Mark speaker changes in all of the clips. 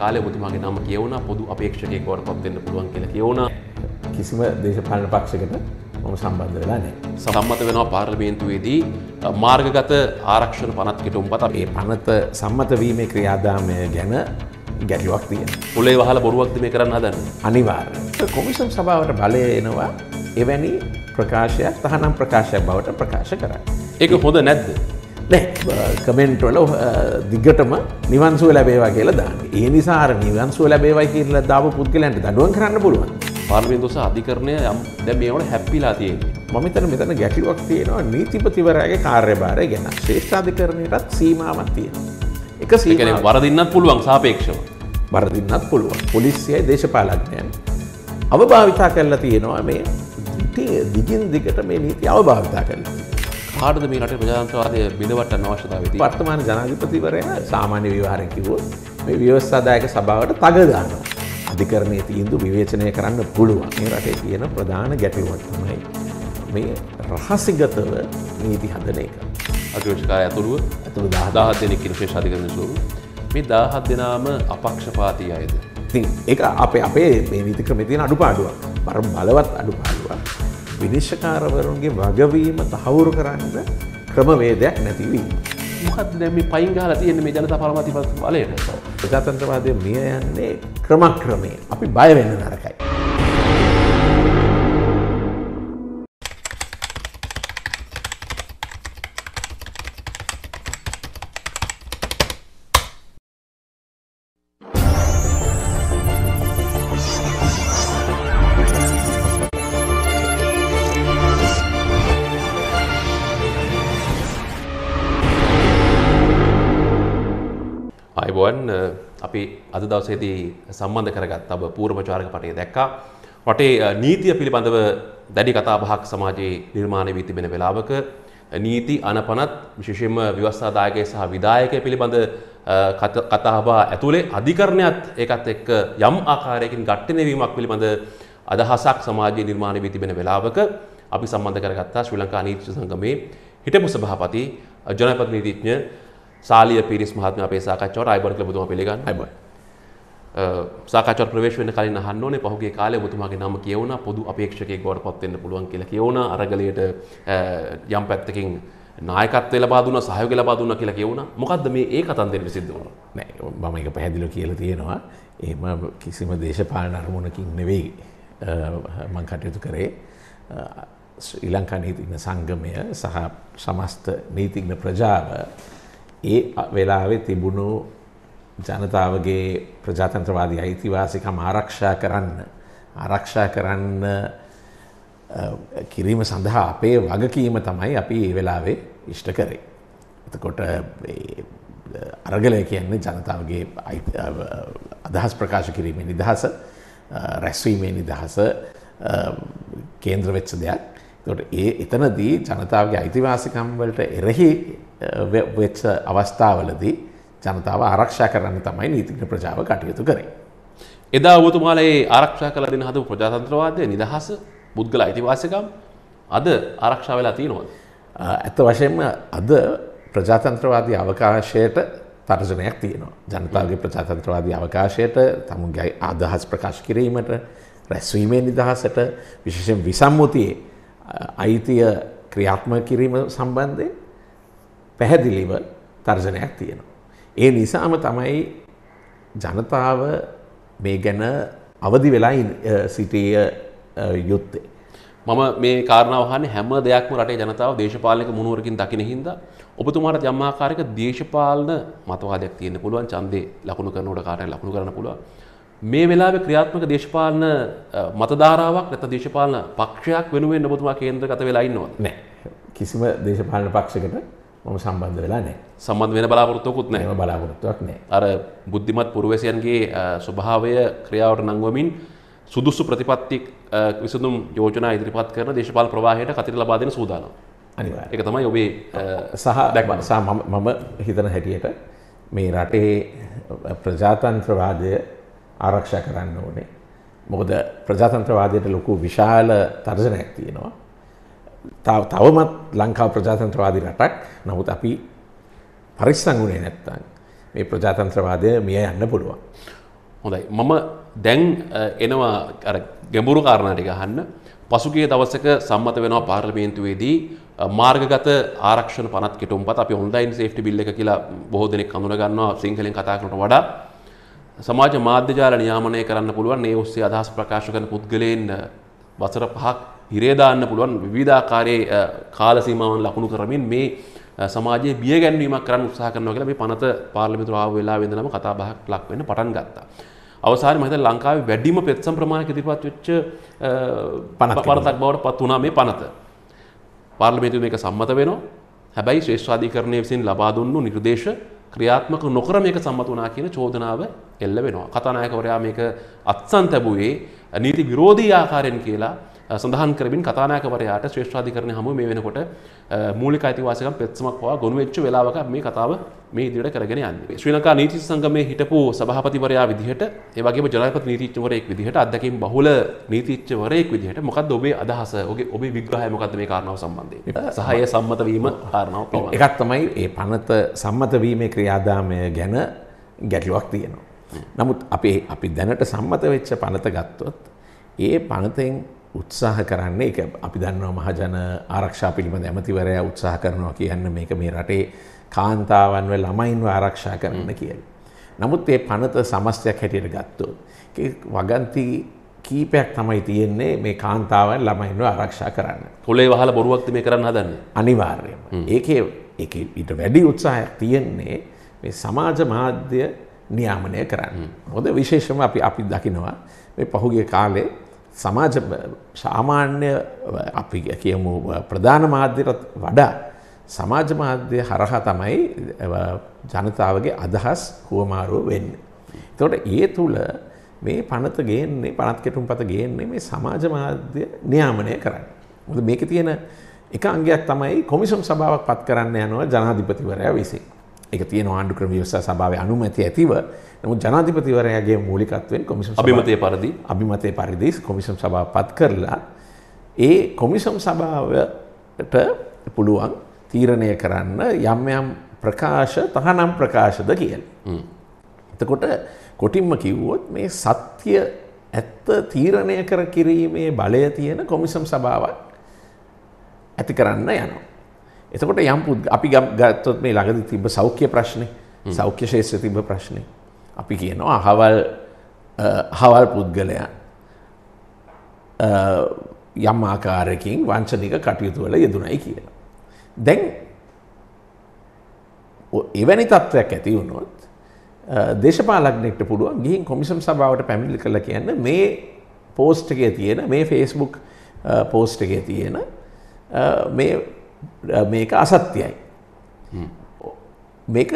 Speaker 1: කාලය ඔබතුමාගේ නම කියවුණා පොදු අපේක්ෂකයෙක් බවට පත් වෙන්න පුළුවන් කියලා කියවුණා.
Speaker 2: කිසිම දේශපාලන පක්ෂකට මම සම්බන්ධ වෙලා නැහැ.
Speaker 1: සම්මත වෙනවා පාර්ලිමේන්තුවේදී මාර්ගගත ආරක්ෂණ පනත් කෙටුම්පත
Speaker 2: ඒ පනත සම්මත වීමේ ක්‍රියාදාමය ගැන ගැටලුවක් තියෙන.
Speaker 1: පුලේ වහල බොරුවක්ද මේ කරන්න හදන්න.
Speaker 2: අනිවාර්ය. කොමිසම් සභාවට බලය එනවා එවැනි ප්‍රකාශයක් තහනම් ප්‍රකාශයක් බවට ප්‍රකාශ කරන්න.
Speaker 1: ඒක හොඳ නැද්ද.
Speaker 2: නෑ කමෙන්ට්වල දිගටම නිවන්සුව ලැබේවා කියලා දාන්න. ඒ නිසාර නිවන්සුව ලැබේවයි කියල දාව පුද්ගලන්ට දඩුවන් කරන්න පුළුවන්.
Speaker 1: පාර්මිදුස අධිකරණය යම් දැ මේවට හැප්පිලා තියෙන
Speaker 2: මතන මෙතන ගැටිලුවක් තියෙනවා නීතිපතිවරයාගේ කාර්යභාරය ගැන. ශ්‍රේෂ්ඨාධිකරණයටත් සීමාවත් තියෙන එක
Speaker 1: සීකන වරදින්නත් පුළුවන් සාපේක්ෂව.
Speaker 2: වරදින්නත් පුළුවන්. පොලිසියයි දේශපාලඥයන් අවභාවිතා කරලා තියෙනවා මේ දිගින් දිගට මේ නීති අවභාවිතා කරලා
Speaker 1: කාඩද මේ රට ප්‍රජාන්ත්‍රවාදය බිඳවට අවශ්‍යතාවති
Speaker 2: වර්තමාන ජනාධිපතිවරය සාමාන්‍ය විවාහරය කිවෝ මේ ව්‍යවස්ථාදායක සභාවට තගදානවා. අධිකරණය තීන්දු විවේචනය කරන්න පුළුවන් මේ රටේ තියෙන ප්‍රධාන ගැටිවත්තමයි. මේ රහසිගතව නීති හදන එක.
Speaker 1: අගෝෂකාර ඇතුළුව ඇතුළු දාහදාහත් දෙනෙක් කිරපේශ අධිකරන සුරු මේ දාහත් දෙනාම අපක්ෂපාතිය අයද.
Speaker 2: ඒ අපේ අපේ මේ නීති ක්‍රමතියන අඩුපාඩුවක් බර බලවත් අඩුපාඩුවක්. විනිශ්ෂකාරවරුන්ගේ වගවීම තහවුරු කරන්න ක්‍රමවේදයක් නැතිවී.
Speaker 1: මොහත් දැම පයිංගාල තියෙන මේ ජනත පරමති පත් බලයට
Speaker 2: ප්‍රජාතන්ත්‍රවාදය මිය යන්නේ ක්‍රමක්‍රමේ අපි බය වෙන්න නරකයි.
Speaker 1: අද දවසේදී සම්බන්ධ කරගත් අබ පූර්වචාරක පටේ දැක්කා රටේ නීතිය පිළිබඳව දැඩි කතාබහක් සමාජයේ නිර්මාණය වී තිබෙන වෙලාවක නීති අනපනත් විශේෂයෙන්ම ව්‍යවස්ථාදායකය සහ විදායකය පිළිබඳ කතාබා ඇතුළේ අධිකරණයත් ඒකත් එක්ක යම් ආකාරයකින් ගට්ටනවීමක් පිළිබඳ අදහසක් සමාජයේ නිර්මාණය වී තිබෙන වෙලාවක අපි සම්බන්ධ කරගත්තා ශ්‍රී ලංකා නීති සංගමේ හිටපු සභාපති ජනපති නීතිඥ සාලිය පිරිස් මහත්ම අපේ සාකච්ඡාවට අයබෝන් කියලා ඔබතුමා පිළිගන්න.
Speaker 2: අයබෝන්.
Speaker 1: සාකච්ඡාවට ප්‍රවේශ වෙන්න කලින් අහන්න ඕනේ පහුගිය කාලේ ඔබතුමාගේ නම කියවුණා පොදු අපේක්ෂකයෙක් බවට පත් වෙන්න පුළුවන් කියලා කියවුණා අරගලයට යම් පැත්තකින් නායකත්වය ලබා දුන්නා සහයෝගය ලබා දුන්නා කියලා කියවුණා. මොකද්ද මේ ඒ කතන්දරෙ සිද්ධ වුණා?
Speaker 2: නෑ මම ඒක පැහැදිලිව කියලා තියෙනවා. එහෙම කිසිම දේශපාලන අරමුණකින් නෙවෙයි මම කටයුතු කරේ. ශ්‍රී ලංකා නීතිඥ සංගමය සහ සමස්ත නීතිඥ ප්‍රජාව ඒ වෙලාවෙ තිබුණු ජනතාවගේ ප්‍රජාතන්ත්‍රවාදී අයිතිවාසිකම් ආරක්ෂා කරන්න ආරක්ෂා කරන්න කිරීම සඳහා අපේ වගකීම තමයි අපි ඒ වෙලාවේ ඉෂ්ට කරේ. එතකොට අරගලය කියන්නේ ජනතාවගේ අදහස් ප්‍රකාශ කිරීමේ නිදහස රැස්වීමේ නිදහස කේන්ද්‍ර වෙච්ච දෙයක්. තොට ඒ එතනදී ජනතාවගේ අයිතිවාසිකම් වලට එරෙහි වෙච්ච අවස්ථාවලදී ජනතාව ආරක්ෂා කරන්න තමයි නීතික ප්‍රජාව කටයුතු කරේ.
Speaker 1: එදා ඔබතුමාලේ ආරක්ෂා කළ දෙන හද ප්‍රජාතන්ත්‍රවාදය නිදහස පුද්ගල අයිතිවාසිකම් අද ආරක්ෂා වෙලා තියෙනවද.
Speaker 2: ඇත්ත වශයෙන්ම අද ප්‍රජාතන්ත්‍රවාදී අවකාශයට තර්ජනයක් තියෙනවා. ජනතාවගේ ප්‍රජාතන්ත්‍රවාදී අවකාශයට තමුන්ගේ අදහස් ප්‍රකාශ කිරීමට රැස්වීමේ නිදහසට විශේෂෙන් විසම්මුතියේ අයිතිය ක්‍රියාත්ම කිරීම සම්බන්ධය පැහැදිලිව තර්ජනයක් තියෙනවා. ඒ නිසාම තමයි ජනතාව මේ ගැන අවදි වෙලා සිටිය යුත්තේ.
Speaker 1: මම මේ කාරණාවහන්නේ හැම දෙයක්ම රටේ ජනතාව දේශපාලනික මුණුවරකින් දකින හින්දා ඔබතුමාට යම් ආකාරයක දේශපාලන මතවාදයක් තියෙන්න පුළුවන් ඡන්දේ ලකුණු කරනකොට කාටද ලකුණු කරන්න පුළුවන්. මේ වෙලාවේ ක්‍රියාත්මක දේශපාලන මතධාරාවක් නැත්නම් දේශපාලන පක්ෂයක් වෙනුවෙන් ඔබතුමා කේන්ද්‍රගත වෙලා ඉන්නවද?
Speaker 2: නැහැ. කිසිම දේශපාලන පක්ෂයකට මම සම්බන්ධ වෙලා නැහැ.
Speaker 1: සම්බන්ධ වෙන බලාපොරොත්තුවකුත්.
Speaker 2: එහෙම බලාපොරොත්තුවක් නැහැ.
Speaker 1: අර බුද්ධිමත් පුරවැසියන්ගේ ස්වභාවය ක්‍රියාවට නංවමින් සුදුසු ප්‍රතිපත්ති විසඳුම් යෝජනා ඉදිරිපත් කරන දේශපාලන ප්‍රවාහයට කතිර ලබා දෙන සූදානම්.
Speaker 2: අනිවාර්යයෙන්.
Speaker 1: ඒක තමයි ඔබේ
Speaker 2: සහ සහ මම හිතන හැටියට මේ රටේ ප්‍රජාතන්ත්‍රවාදය ආරක්ෂා කරන්න ඕනේ. මොකද ප්‍රජාතන්ත්‍රවාදයට ලොකු විශාල තර්ජනයක් තියෙනවා. තවමත් ලංකාව ප්‍රජාතන්ත්‍රවාදී රටක්. නමුත් අපි පරිස්සංගුණේ නැත්තන් මේ ප්‍රජාතන්ත්‍රවාදය මිය යන්න පුළුවන්.
Speaker 1: හොඳයි. මම දැන් අ, එනවා අර ගැඹුරු කාරණා ටික අහන්න. පසුගිය දවසක සම්මත වෙනවා පාර්ලිමේන්තුවේදී අ, මාර්ගගත ආරක්ෂණ පනත් කෙටුම්පත්. අපි ඔන්ලයින් සේෆ්ටි බිල් එක කියලා බොහෝ දෙනෙක් හඳුන ගන්නවා සිංහලෙන් කතා කරනට වඩා. සමාජ මාධ්‍යජාල නියාමනය කරන්න පුළුවන්. ඒ ඔස්සේ අදහස් ප්‍රකාශ කරන පුද්ගලයන් අ, වසර පහක් හිරේදාන්න පුළුවන් විවිධාකාරයේ අ, කාල සීමාවන් ලකුණු කරමින් මේ සමාජයේ බිය ගැන්වීමක් කරන්න උත්සාහ කරනවා කියලා මේ පනත පාර්ලිමේන්තුව ආව වෙලාවෙ ඉඳලම කතා බහක් ලක් වෙන්න පටන් ගත්තා. අවසානයේ මම හිතන්නේ ලංකාවේ වැඩිම පෙත්සම් ප්‍රමාණයක් ඉදිරිපත් වෙච්ච
Speaker 2: පනතක්
Speaker 1: බවට පත් වුණා මේ පනත. පාර්ලිමේන්තුව මේක සම්මත වෙනවා. හැබැයි ශ්‍රේෂ්ඨාධිකරණය විසින් ලබා දුන්නු නිර්දේශ ක්‍රියාත්මක නොකර මේක සම්මත වුණා කියන චෝදනාව එල්ල වෙනවා. කතානායකවරයා මේක අත්සන් තැබුවේ නීති විරෝධී ආකාරයෙන් කියලා සඳහන් කරමින් කතානායකවරයාට ශ්‍රේෂ්ඨාධිකරණය හමුවේ මේ වෙනකොට මූලික අයිතිවාසිකම් පෙත්සමක් පවා ගොනු වෙච්ච වෙලාවක මේ කතාව මේ ඉදිරියට කරගෙන යන්නේ. ශ්‍රී ලංකා නීති සංගමයේ හිටපු සභාපතිවරයා විදිහට ඒ වගේම ජනාධිපති නීතිඥවරයෙක් විදිහට අත්දැකීම් බහුල නීතිඥවරයෙක් විදිහට මොකද්ද ඔබේ අදහස? ඔබේ ඔබේ විග්‍රහය මොකද්ද මේ කාරණාව සම්බන්ධයෙන්? සහ ඒ සම්මත වීම කාරණාව පිළිබඳව
Speaker 2: එකත් තමයි ඒ පනත සම්මතවීමේ ක්‍රියාදාමය ගැන ගැටලුවක් තියෙනවා. නමුත් අපේ අපි දැනට සම්මත වෙච්ච පනත ගත්තොත් ඒ පනතෙන් උත්සාහ කරන්නේ එක අපි දන්නවා මහජන ආරක්ෂා පිළිබඳ ඇමතිවරයා උත්සාහ කරනවා කියන්න මේක මේ රටේ කාන්තාවන්ව ළමයින්ව ආරක්ෂා කරන්න කියල. නමුත් ඒ පනත සමස්තයක් හැටියට ගත්තොත් ඒක වගන්ති කීපයක් තමයි තියෙන්නේ මේ කාන්තාවන් ළමයින්ව ආරක්ෂා කරන්න.
Speaker 1: පොලේ වහල බොරුවක්ද මේ කරන්න හදන්නේ
Speaker 2: අනිවාර්යම. ඒකේ ඊට වැඩි උත්සාහයක් තියෙන්නේ මේ සමාජ මාධ්‍ය නියාමනය කරන්න. හොද විශේෂම අපි අපි දකිනවා මේ පහුගිය කාලේ සමාජ සාමාන්‍ය අපි කියමු ප්‍රධාන මාධ්‍යරත් වඩා සමාජ මාධ්‍ය හරහා තමයි ජනතාවගේ අදහස් හුවමාරුව වෙන්න. තොට ඒ තුළ මේ පනත ගේන්නේ පනත් කෙටුම් පත ගේන්නේ මේ සමාජ මාධ්‍ය නියාමනය කරන්න. මොද මේක තියෙන එක අංගයක් තමයි කොමිසම් සභාවක් පත් කරන්න යනවා ජනාධිපතිවරයා විසින්. එක තියෙන ආණ්ඩු ක්‍රම ව්‍යවස්ථා සභාවේ අනුමැති ඇතිව නමුත් ජනාධිපතිවරයාගේ මූලිකත්වයෙන් කොමිසම්
Speaker 1: අභිමතය පරිදි
Speaker 2: අභිමතය පරිදි කොමිසම් සභාව පත් කරලා ඒ කොමිසම් සභාවට පුළුවන් තීරණය කරන්න යම් යම් ප්‍රකාශ තහනම් ප්‍රකාශද කියල. එතකොට කොටින්ම කිව්වොත් මේ සත්‍ය ඇත්ත තීරණය කර කිරීමේ බලය තියෙන කොමිසම් සභාවක් ඇති කරන්න යනවා. එතකොට යම් පුද් අපි ගම් ගත්තොත් මේ ළඟදි තිබ්බ සෞඛ්‍ය ප්‍රශ්නේ සෞඛ්‍ය ශේෂ්ත්‍ර තිබ්බ ප්‍රශ්නේ අපි කියනවා අහවල් අ, අහවල් පුද්ගලයන් අ, යම් ආකාරයකින් වංචනික කටයුතු වල යෙදුණයි කියලා. දැන් ඔ- එවැනි තත්ත්වයක් ඇති වුණොත් අ, දේශපාලක්නෙක්ට පුළුවන් ගිහින් කොමිසම් සභාවට පැමිණිලි කළ කියන්න මේ පෝස්ට් එකේ තියෙන මේ ෆේස්බුක් පෝස්ට් එකේ තියෙන අ, මේ අ, මේක අසත්‍යයි. මේක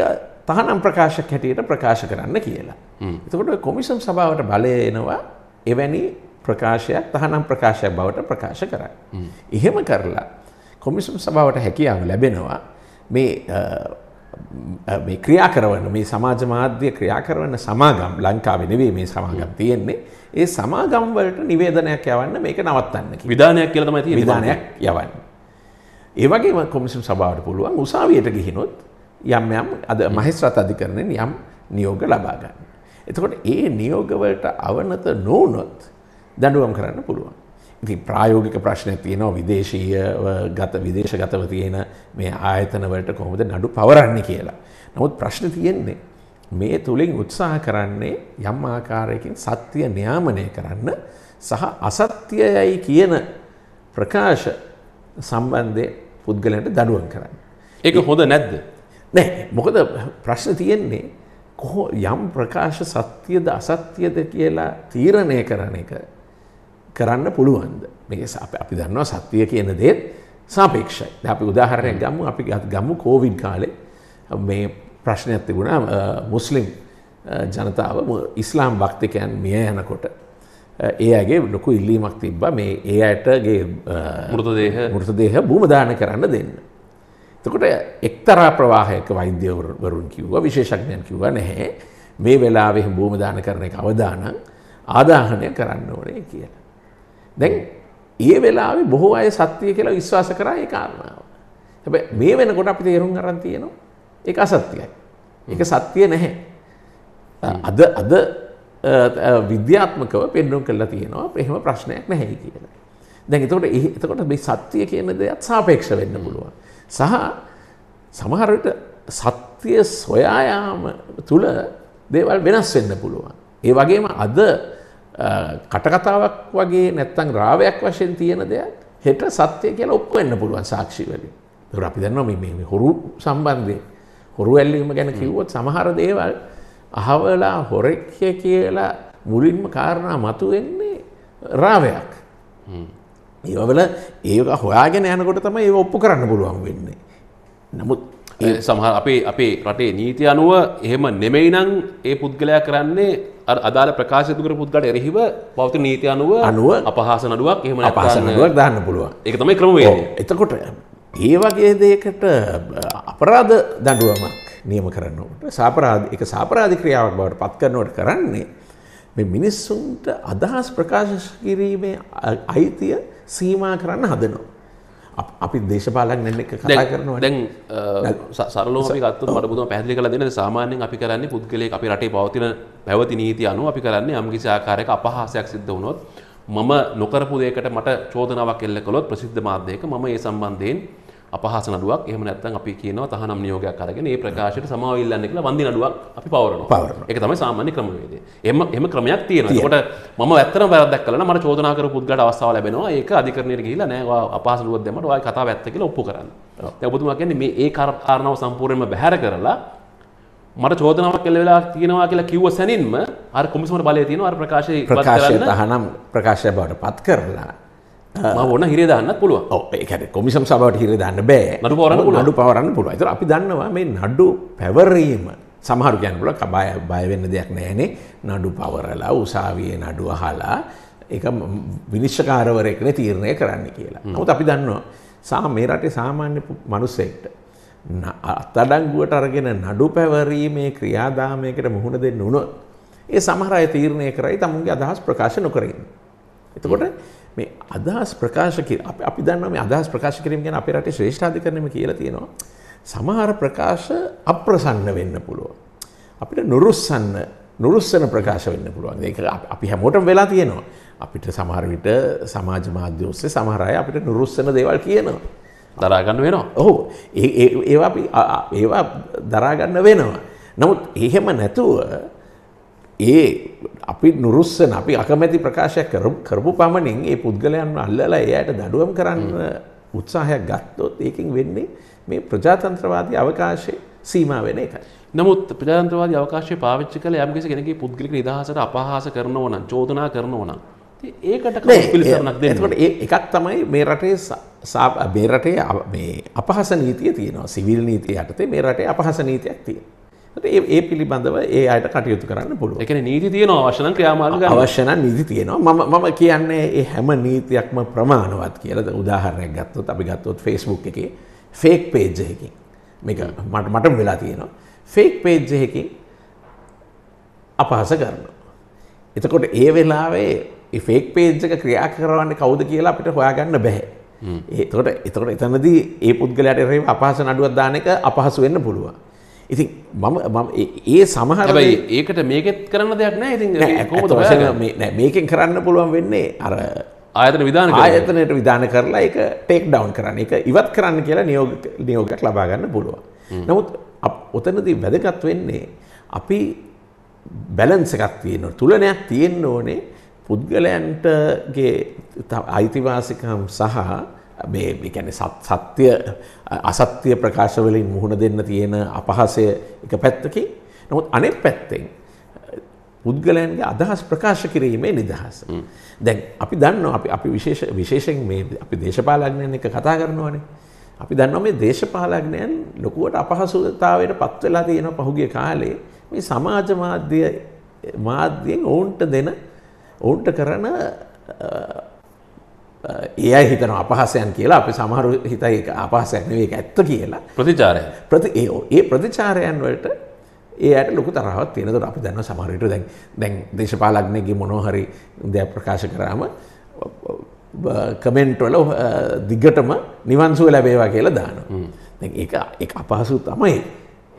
Speaker 2: තහනම් ප්‍රකාශක් හැටියට ප්‍රකාශ කරන්න කියලා. එතකොට කොමිසම් සභාවට බලය එනවා එවැනි ප්‍රකාශයක් තහනම් ප්‍රකාශයක් බවට ප්‍රකාශ කරයි. එහෙම කරලා කොමිසම් සභාවට හැකියාව ලැබෙනවා මේ ක්‍රියා කරවන්න මේ සමාජ මාධ්‍ය ක්‍රියා කරවන්න සමාගම් ලංකාවේ නෙවෙයි මේ සමාගම් තියෙන්නේ ඒ සමාගම් වලට නිවේදනයක් යවන්න මේක නවත්තන්න කියලා.
Speaker 1: විධානයක් කියලා තමයි තියෙන්නේ
Speaker 2: විධානයක් යවන්න. ඒ වගේම කොමිසම් සභාවට පුළුවන් උසාවියට ගිහිනොත් යම් යම් අද මහිස්ත්‍රාත් අධිකරණයෙන් යම් නියෝග ලබා ගන්න. එතකොට ඒ නියෝගවලට අවනත නොවුනොත් දඬුවම් කරන්න පුළුවන්. ඉතින් ප්‍රායෝගික ප්‍රශ්නයක් තියෙනවා විදේශීය ගත විදේශගතව තියෙන මේ ආයතන වලට කොහොමද නඩු පවරන්නේ කියලා. නමුත් ප්‍රශ්න තියෙන්නේ මේ තුලින් උත්සාහ කරන්නේ යම් ආකාරයකින් සත්‍ය නියාමනය කරන්න සහ අසත්‍යයයි කියන ප්‍රකාශ සම්බන්ධය පුද්ගලයන්ට දඩුවම් කරන්න.
Speaker 1: ඒක හොඳ නැද්ද?
Speaker 2: නෑ. මොකද ප්‍රශ්න තියෙන්නේ කොහෝ යම් ප්‍රකාශ සත්‍යද අසත්‍යද කියලා තීරණය කරන එක කරන්න පුළුවන්ද? මේ අප දන්නවා සත්‍යය කියන දේත් සාපේක්ෂයි. දැන් අපි උදාහරණයක් ගමු. අපි ගමු කෝවිඩ් කාලේ. මේ ප්‍රශ්නයක් තිබුණා. මුස්ලිම් ජනතාව ඉස්ලාම් භක්තිකයන් මිය යනකොට ඒ අගේ ලොකු ඉල්ලීමක් තිබ්බ මේ ඒ අයටගේ
Speaker 1: මෘතදේහ
Speaker 2: මෘතදේහ භූමදාන කරන්න දෙන්න. එතකොට එක්තරා ප්‍රවාහයක වෛද්‍යවරුන් කිව්ව විශේෂඥයන් කිව්ව නැහැ මේ වෙලාවෙ භූමදාන කරන එක අවදානම් ආදාහනය කරන්න ඕනේ කියලා. දැන් ඒ වෙලාවේ බොහෝ අය සත්‍යය කියලා විශ්වාස කරා ඒ කාරණාව. හැබැයි මේ වෙනකොට අපි තේරුම් අරන් තියෙනවා ඒක අසත්‍යයි. ඒක සත්‍ය නැහැ. අද අද විද්‍යාත්මකව පෙන්නුම් කරලා තියෙනවා එහෙම ප්‍රශ්නයක් නැහැ කියලා. දැන් එතකොට එහි- එතකොට මේ සත්‍යය කියන දෙයක් සාපේක්ෂ වෙන්න පුළුවන්. සහ සමහර විට සත්‍ය සොයා යාම තුල දේවල් වෙනස් වෙන්න පුළුවන්. ඒ වගේම අද අ, කටකතාවක් වගේ නැත්තම් රාවයක් වශයෙන් තියෙන දෙයක් හෙට සත්‍ය කියලා ඔප්පු වෙන්න පුළුවන් සාක්ෂි වලින්. ඒකට අපි දන්නවා මේ මේ හොරු සම්බන්ධයෙන් හොරු ඇල්ලීම ගැන කිව්වොත් සමහර දේවල් අහවලා හොරෙක්ය කියලා මුලින්ම කාරණා මතුවෙන්නේ රාවයක්. ඒවල ඒක හොයාගෙන යනකොට තමයි ඒ ඔප්පු කරන්න පුළුවන් වෙන්නේ. නමුත්
Speaker 1: සමහර අපේ අපේ රටේ නීති අනුව එහෙම නෙමෙයි නම් ඒ පුද්ගලයා කරන්නේ අදාළ ප්‍රකාශ දුකර පුද්ගලට එරෙහිව පවතින නීති අනුව
Speaker 2: අනුව
Speaker 1: අපහාස නඩුවක් එහෙම නැත්නම්
Speaker 2: අපහසනුවක් දාන්න පුළුවන්.
Speaker 1: ඒක තමයි ක්‍රමවේදය.
Speaker 2: එතකොට ඒ වගේ දෙයකට අපරාධ දඩුවමක් නියම කරන්නට සාපරාධ එක සාපරාධ ක්‍රියාවක් බවට පත් කරනවට කරන්නේ මේ මිනිස්සුන්ට අදහස් ප්‍රකාශ කිරීමේ අයිතිය සීමා කරන්න හදනවා. අප- දේශපාලක් නැන්න එක කතා කරනවා
Speaker 1: දැන් සරලෝ අපි ගත්තුත් මට බුදුම පැහදිලි කළ දෙන සාමාන්‍යයෙන් අපි කරන්නේ පුද්ගලයෙක් අපි රටේ පවතින පැවති නීති අනුව අපි කරන්නේ යම්කිසි ආකාරයක අපහාසයක් සිද්ධ වුණොත් මම නොකරපු දෙයකට මට චෝදනාවක් එල්ල කළොත් ප්‍රසිද්ධ මාධ්‍යයක මම ඒ සම්බන්ධයෙන් අපහාස නඩුවක් එහෙම නැත්නම් අපි කියනවා තහනම් නියෝගයක් අරගෙන ඒ ප්‍රකාශයට සමාව ඉල්ලන්න කියලා වන්දි නඩුවක් අපි පවරනවා.
Speaker 2: පවරනවා.
Speaker 1: ඒක තමයි සාමාන්‍ය ක්‍රමවේදය. එහෙම එහෙම ක්‍රමයක් තියෙනවා. ඒකට මම ඇත්තටම වැරද්දක් කළා නම් මට චෝදනා කරපු පුද්ගලට අවස්ථාව ලැබෙනවා. ඒක අධිකරණයට ගිහිල්ලා නෑ ඔයා අපහාස නඩුවක් දැම්මට ඔයාගේ කතාව ඇත්ත කියලා ඔප්පු කරන්න. දැන් ඔබතුමා කියන්නේ මේ ඒ කාර- කාරණාව සම්පූර්ණයෙන්ම බැහැර කරලා මට චෝදනාවක් එල්ල වෙලා තියෙනවා කියලා කිව්ව සැනින්ම අර කොමිසමට බලය තියෙනවා අර ප්‍රකාශය
Speaker 2: ප්‍රකාශය තහනම් ප්‍රකාශය බවට පත් කරලා
Speaker 1: ඕන හිරේ දාන්නත් පුළුවන්.
Speaker 2: ඔව් ඒක හරි කොමිසම් සභාවට හිර දාන්න බෑ
Speaker 1: නඩු පවරන්න.
Speaker 2: නඩු පවරන්න පුළුවන් ඒතර අපි දන්නවා මේ නඩු පැවරීම සමහරු පුළුවන් කබය බය වෙන්න දෙයක් නැහැනේ නඩු පවරලා උසාවියේ නඩු අහලා ඒක ම- විනිශ්චයකාරවරයෙක්නේ තීරණය කරන්න කියලා. නමුත් අපි දන්නවා සා මේ රටේ සාමාන්‍ය මිනිස්සෙක්ට අත්අඩංගුවට අරගෙන නඩු පැවරීමේ ක්‍රියාදාමයකට මුහුණ දෙන්න උනොත් ඒ සමහර අය තීරණය කරයි තමුන්ගේ අදහස් ප්‍රකාශ නොකර ඉන්න. එතකොට මේ අදහස් ප්‍රකාශ අපි දන්නවා මේ අදහස් ප්‍රකාශ කිරීම ගැන අපේ රටේ ශ්‍රේෂ්ඨාධිකරණයම කියලා තියෙනවා. සමහර ප්‍රකාශ අප්‍රසන්න වෙන්න පුළුවන්. අපිට නුරුස්සන්න නුරුස්සන ප්‍රකාශ වෙන්න පුළුවන්. ඒක අප- හැමෝටම වෙලා තියෙනවා. අපිට සමහර විට සමාජ මාධ්‍ය ඔස්සේ සමහර අය අපිට නුරුස්සන දේවල් කියනවා.
Speaker 1: දරාගන්න වෙනවා.
Speaker 2: ඒ- ඒවා අපි ඒවා දරාගන්න වෙනවා. නමුත් එහෙම නැතුව ඒ අපි නුරුස්සන අපි අකමැති ප්‍රකාශයක් කරපු- පමණින් ඒ පුද්ගලයන් අල්ලලා එයට දඩුවම් කරන්න උත්සාහයක් ගත්තොත් ඒකින් වෙන්නේ මේ ප්‍රජාතන්ත්‍රවාදී අවකාශය සීමා වෙන එකයි.
Speaker 1: නමුත් ප්‍රජාතන්ත්‍රවාදී අවකාශය පාවිච්චි කළ යම්කිසි කෙනෙකුගේ පුද්ගලික නිදහසට අපහාස කරනවා නම් චෝදනා කරනවා නම් ඒකට පිළිසරණක් දෙන්න
Speaker 2: එතකොට ඒ එකක් තමයි මේ රටේ මේ රටේ මේ අපහස නීතිය තියෙනවා සිවිල් නීතිය යටතේ මේ රටේ අපහස නීතියක් තියෙනවා. ඒ ඒ පිළිබඳව ඒ අයට කටයුතු කරන්න.
Speaker 1: ඒ කියන්නේ නීති තියෙනවා අවශ්‍ය නම් ක්‍රියාමාර්ග ගන්න.
Speaker 2: අවශ්‍ය නම් නීති තියෙනවා. මම මම කියන්නේ ඒ හැම නීතියක්ම ප්‍රමාණවත් කියලා. දැන් උදාහරණයක් ගත්තොත් අපි ගත්තොත් Facebook එකේ ෆේක් පේජ් එකකින් මේක මට මටම වෙලා තියෙනවා. ෆේක් පේජ් එකකින් අපහාස කරනවා. එතකොට ඒ වෙලාවේ ෆේක් පේජ් එක ක්‍රියා කරවන්නේ කවුද කියලා අපිට හොයාගන්න බෑ. ඒතකොට එතකොට එතනදී ඒ පුද්ගලයාට එරෙහිව අපහාස නඩුවක් දාන එක අපහසු වෙන්න පුළුවන්. ඉතින් මම ඒ- සමහර
Speaker 1: ඒකට මේකෙත් කරන්න දෙයක් නැහැ. ඉතින්
Speaker 2: නෑ,
Speaker 1: කොහොමද
Speaker 2: ඇත්ත වශයෙන්ම
Speaker 1: හොයාගන්නේ?
Speaker 2: මේ- නෑ, මේකෙන් කරන්න පුළුවන් වෙන්නේ අර
Speaker 1: ආයතන විධාන.
Speaker 2: ආයතනයට විධාන කරලා ඒක ටේක් ඩවුන් කරන්න එක ඉවත් කරන්න කියලා නියෝග නියෝගයක් ලබා ගන්න පුළුවන්. නමුත් ඔතනදී වැදගත් වෙන්නේ අපි බැලන්ස් එකක් තියෙනවා තුලනයක් තියෙන්න ඕනේ පුද්ගලයන්ටගේ අයිතිවාසිකම් සහ මේ මේ කියන්නේ සත්- සත්‍ය අසත්‍ය ප්‍රකාශ වලින් මුහුණ දෙන්න තියෙන අපහසය එක පැත්තකින් නමුත් අනෙක් පැත්තෙන් පුද්ගලයන්ගේ අදහස් ප්‍රකාශ කිරීමේ නිදහස. දැන් අපි දන්නවා අපි අපි විශේෂ විශේෂයෙන් මේ අපි දේශපාලඥයන් එක කතා කරනවානේ. අපි දන්නවා මේ දේශපාලඥයන් ලොකුවට අපහසුතාවයට පත් වෙලා තියෙන පහුගිය කාලේ මේ සමාජ මාධ්‍ය මාධ්‍යයෙන් ඔවුන්ට දෙන ඔවුන්ට කරන ඒ අය හිතන අපහසයන් කියලා අපි සමහරු හිතයි නෙවෙයි ඒක ඇත්ත කියලා.
Speaker 1: ප්‍රතිචාරය.
Speaker 2: ප්‍රති ඒ ඒ ප්‍රතිචාරයන් වලට ඒ අයට ලොකු තරහවක් තියෙන. ඒතකොට අපි දන්නවා සමහර විට දැන් දැන් දේශපාලඥයෙක්ගේ මොනවා හරි දෙයක් ප්‍රකාශ කරාම කමෙන්ට් වල අ, දිගටම නිවන් සුව ලැබේවා කියලා. දැන් ඒක ඒක අපහසු තමයි.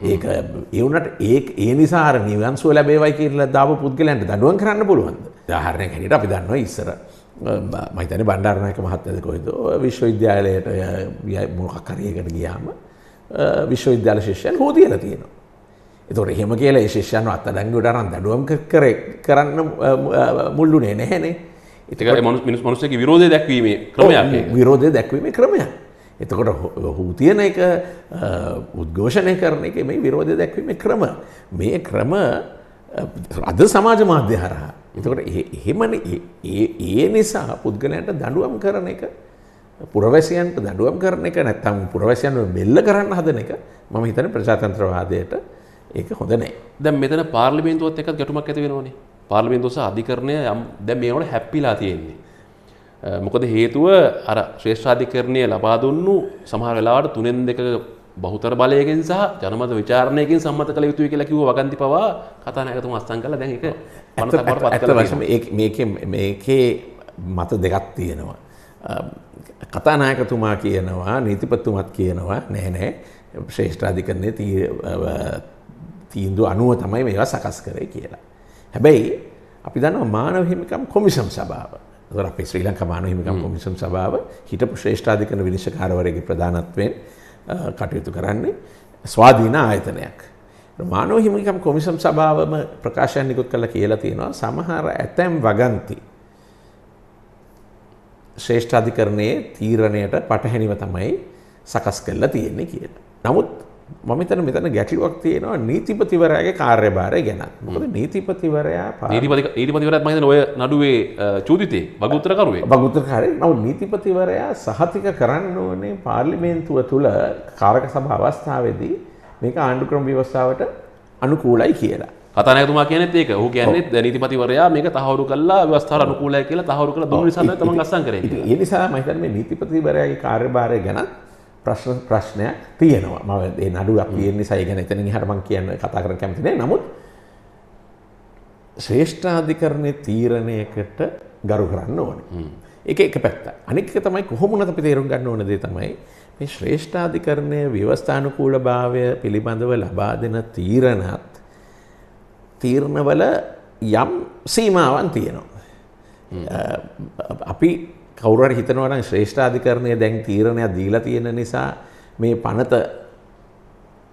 Speaker 2: ඒක ඒවනට ඒ ඒ නිසාර නිවන්සුව ලැබේවයි කියල දාව පුද්ගලන්ට දඩුවන් කරන්න පුළුවන්ද දාහරණය හැට අපි දන්නවා ඉස්සර මහිතන බණ්ඩාරණයක මහත්තද කොයිද විශ්වවිද්‍යාලයට මොකක් කරයකට ගියාම විශ්වවිද්‍යාල ශිෂ්‍යයන් හෝතියල තියෙනවා. එතොට හෙම කියලා ශිෂ්‍යයන් අත්ත දැංගුට අරන් දඩුවම් කර කරන්න මුල්ලුනේ නැහැනේ
Speaker 1: ඒක මිනිස් මනුස්සක විරෝධය දැක්වීමේ ක්‍රමයක්
Speaker 2: විරෝධය දැක්වීමේ ක්‍රමයක්. එතකොට හූතියන එක උද්ඝෝෂණය කරන එක මේ විරෝධය දැක්වීම ක්‍රම. මේ ක්‍රම අද සමාජ මාධ්‍ය හරහා. එතකොට එහෙමන. ඒ නිසා පුද්ගලයන්ට දඩුවම් කරන එක පුරවැසියන්ට දඩුවම් කරන එක නැත්තම් පුරවැසියන් බෙල්ල කරන්න හදන එක මම හිතන ප්‍රජාතන්ත්‍රවාදයට ඒක හොඳ නෑ.
Speaker 1: දැ මෙතන පාර්ලිමේන්තුවත් එක ගැටුමක් ඇති වෙනවානේ. පාර්ලිමේන්තුස අධිකරණය යම් දැ මේවට හැප්පිලා තියෙන්නේ. මොකද හේතුව අර ශ්‍රේෂ්ඨාධිකරණය ලබා දුන්නු සමහර වෙලාවට තුනෙන් දෙක බහුතර බලයකින් සහ ජනමත විචාරණයකින් සම්මත කළ යුතුයි කියලා කිව්ව වගන්ති පවා කතානායකතුම අස්තන් කළා දැන් ඒක
Speaker 2: ඇත්ත වශයෙන්ම මේකේ මේකේ මත දෙකක් තියෙනවා. කතානායකතුමා කියනවා නීතිපත්තුමත් කියනවා නෑ නෑ ශ්‍රේෂ්ඨාධිකරණය තීන්දුව අනුව තමයි මේවා සකස් කරේ කියලා. හැබැයි අපි දන්නවා මානව හිමිකම් කොමිසම් සභාව. අපේ ශ්‍රී ලංකා මානව හිමිකම් කොමිසම් සභාව හිටපු ශ්‍රේෂ්ඨාධිකරණ විනිශ්චයකාරවරයෙකුගේ ප්‍රධානත්වයෙන් කටයුතු කරන්නේ ස්වාධීන ආයතනයක්. මානව හිමිකම් කොමිසම් සභාවම ප්‍රකාශයන් නිකුත් කළා කියලා තියෙනවා සමහර ඇතැම් වගන්ති ශ්‍රේෂ්ඨාධිකරණයේ තීරණයට පටහැනිව තමයි සකස් කරලා තියෙන්නේ කියලා. නමුත් මම හිතන මෙතන ගැටලුවක් තියෙනවා නීතිපතිවරයාගේ කාර්යභාරය ගැන. මොකද නීතිපතිවරයා
Speaker 1: නීතිපති නීතිපතිවරයාත් මම හිතන්නේ ඔය නඩුවේ චූදිතේ වගඋත්තරකරුවේ.
Speaker 2: වගඋත්තරකාරයෙක්. නමුත් නීතිපතිවරයා සහතික කරන්න ඕනේ පාර්ලිමේන්තුව තුල කාරක සභා අවස්ථාවේදී මේක ආණ්ඩුක්‍රම ව්‍යවස්ථාවට අනුකූලයි කියලා.
Speaker 1: කතානායකතුමා කියනෙත් ඒක. ඔහු කියන්නේ නීතිපතිවරයා මේක තහවුරු කළා ව්‍යවස්ථාවට අනුකූලයි කියලා තහවුරු කළා දුන්න නිසා තමයි අස්සම් කරේ.
Speaker 2: ඒ නිසා මම හිතන්නේ නීතිපතිවරයාගේ කාර්යභාරය ගැන ප්‍රශ්න ප්‍රශ්නයක් තියෙනවා ම ඒ නඩුවක් තියෙන නිසා ඒ ගැන එතනින් එහාට මම කියන්න කතා කරන්න කැමති නෑ නමුත් ශ්‍රේෂ්ඨාධිකරණයේ තීරණයකට ගරු කරන්න ඕනේ. ඒක එක පැත්ත. අනික එක තමයි කොහොමුණත් අපි තේරුම් ගන්න ඕන දේ තමයි මේ ශ්‍රේෂ්ඨාධිකරණය ව්‍යවස්ථානුකූලභාවය පිළිබඳව ලබා දෙන තීරණත් තීරණවල යම් සීමාවන් තියෙනවා. අපි කවුරුහරි හිතනවා නම් ශ්‍රේෂ්ඨාධිකරණය දැන් තීරණයක් දීලා තියෙන නිසා මේ පනත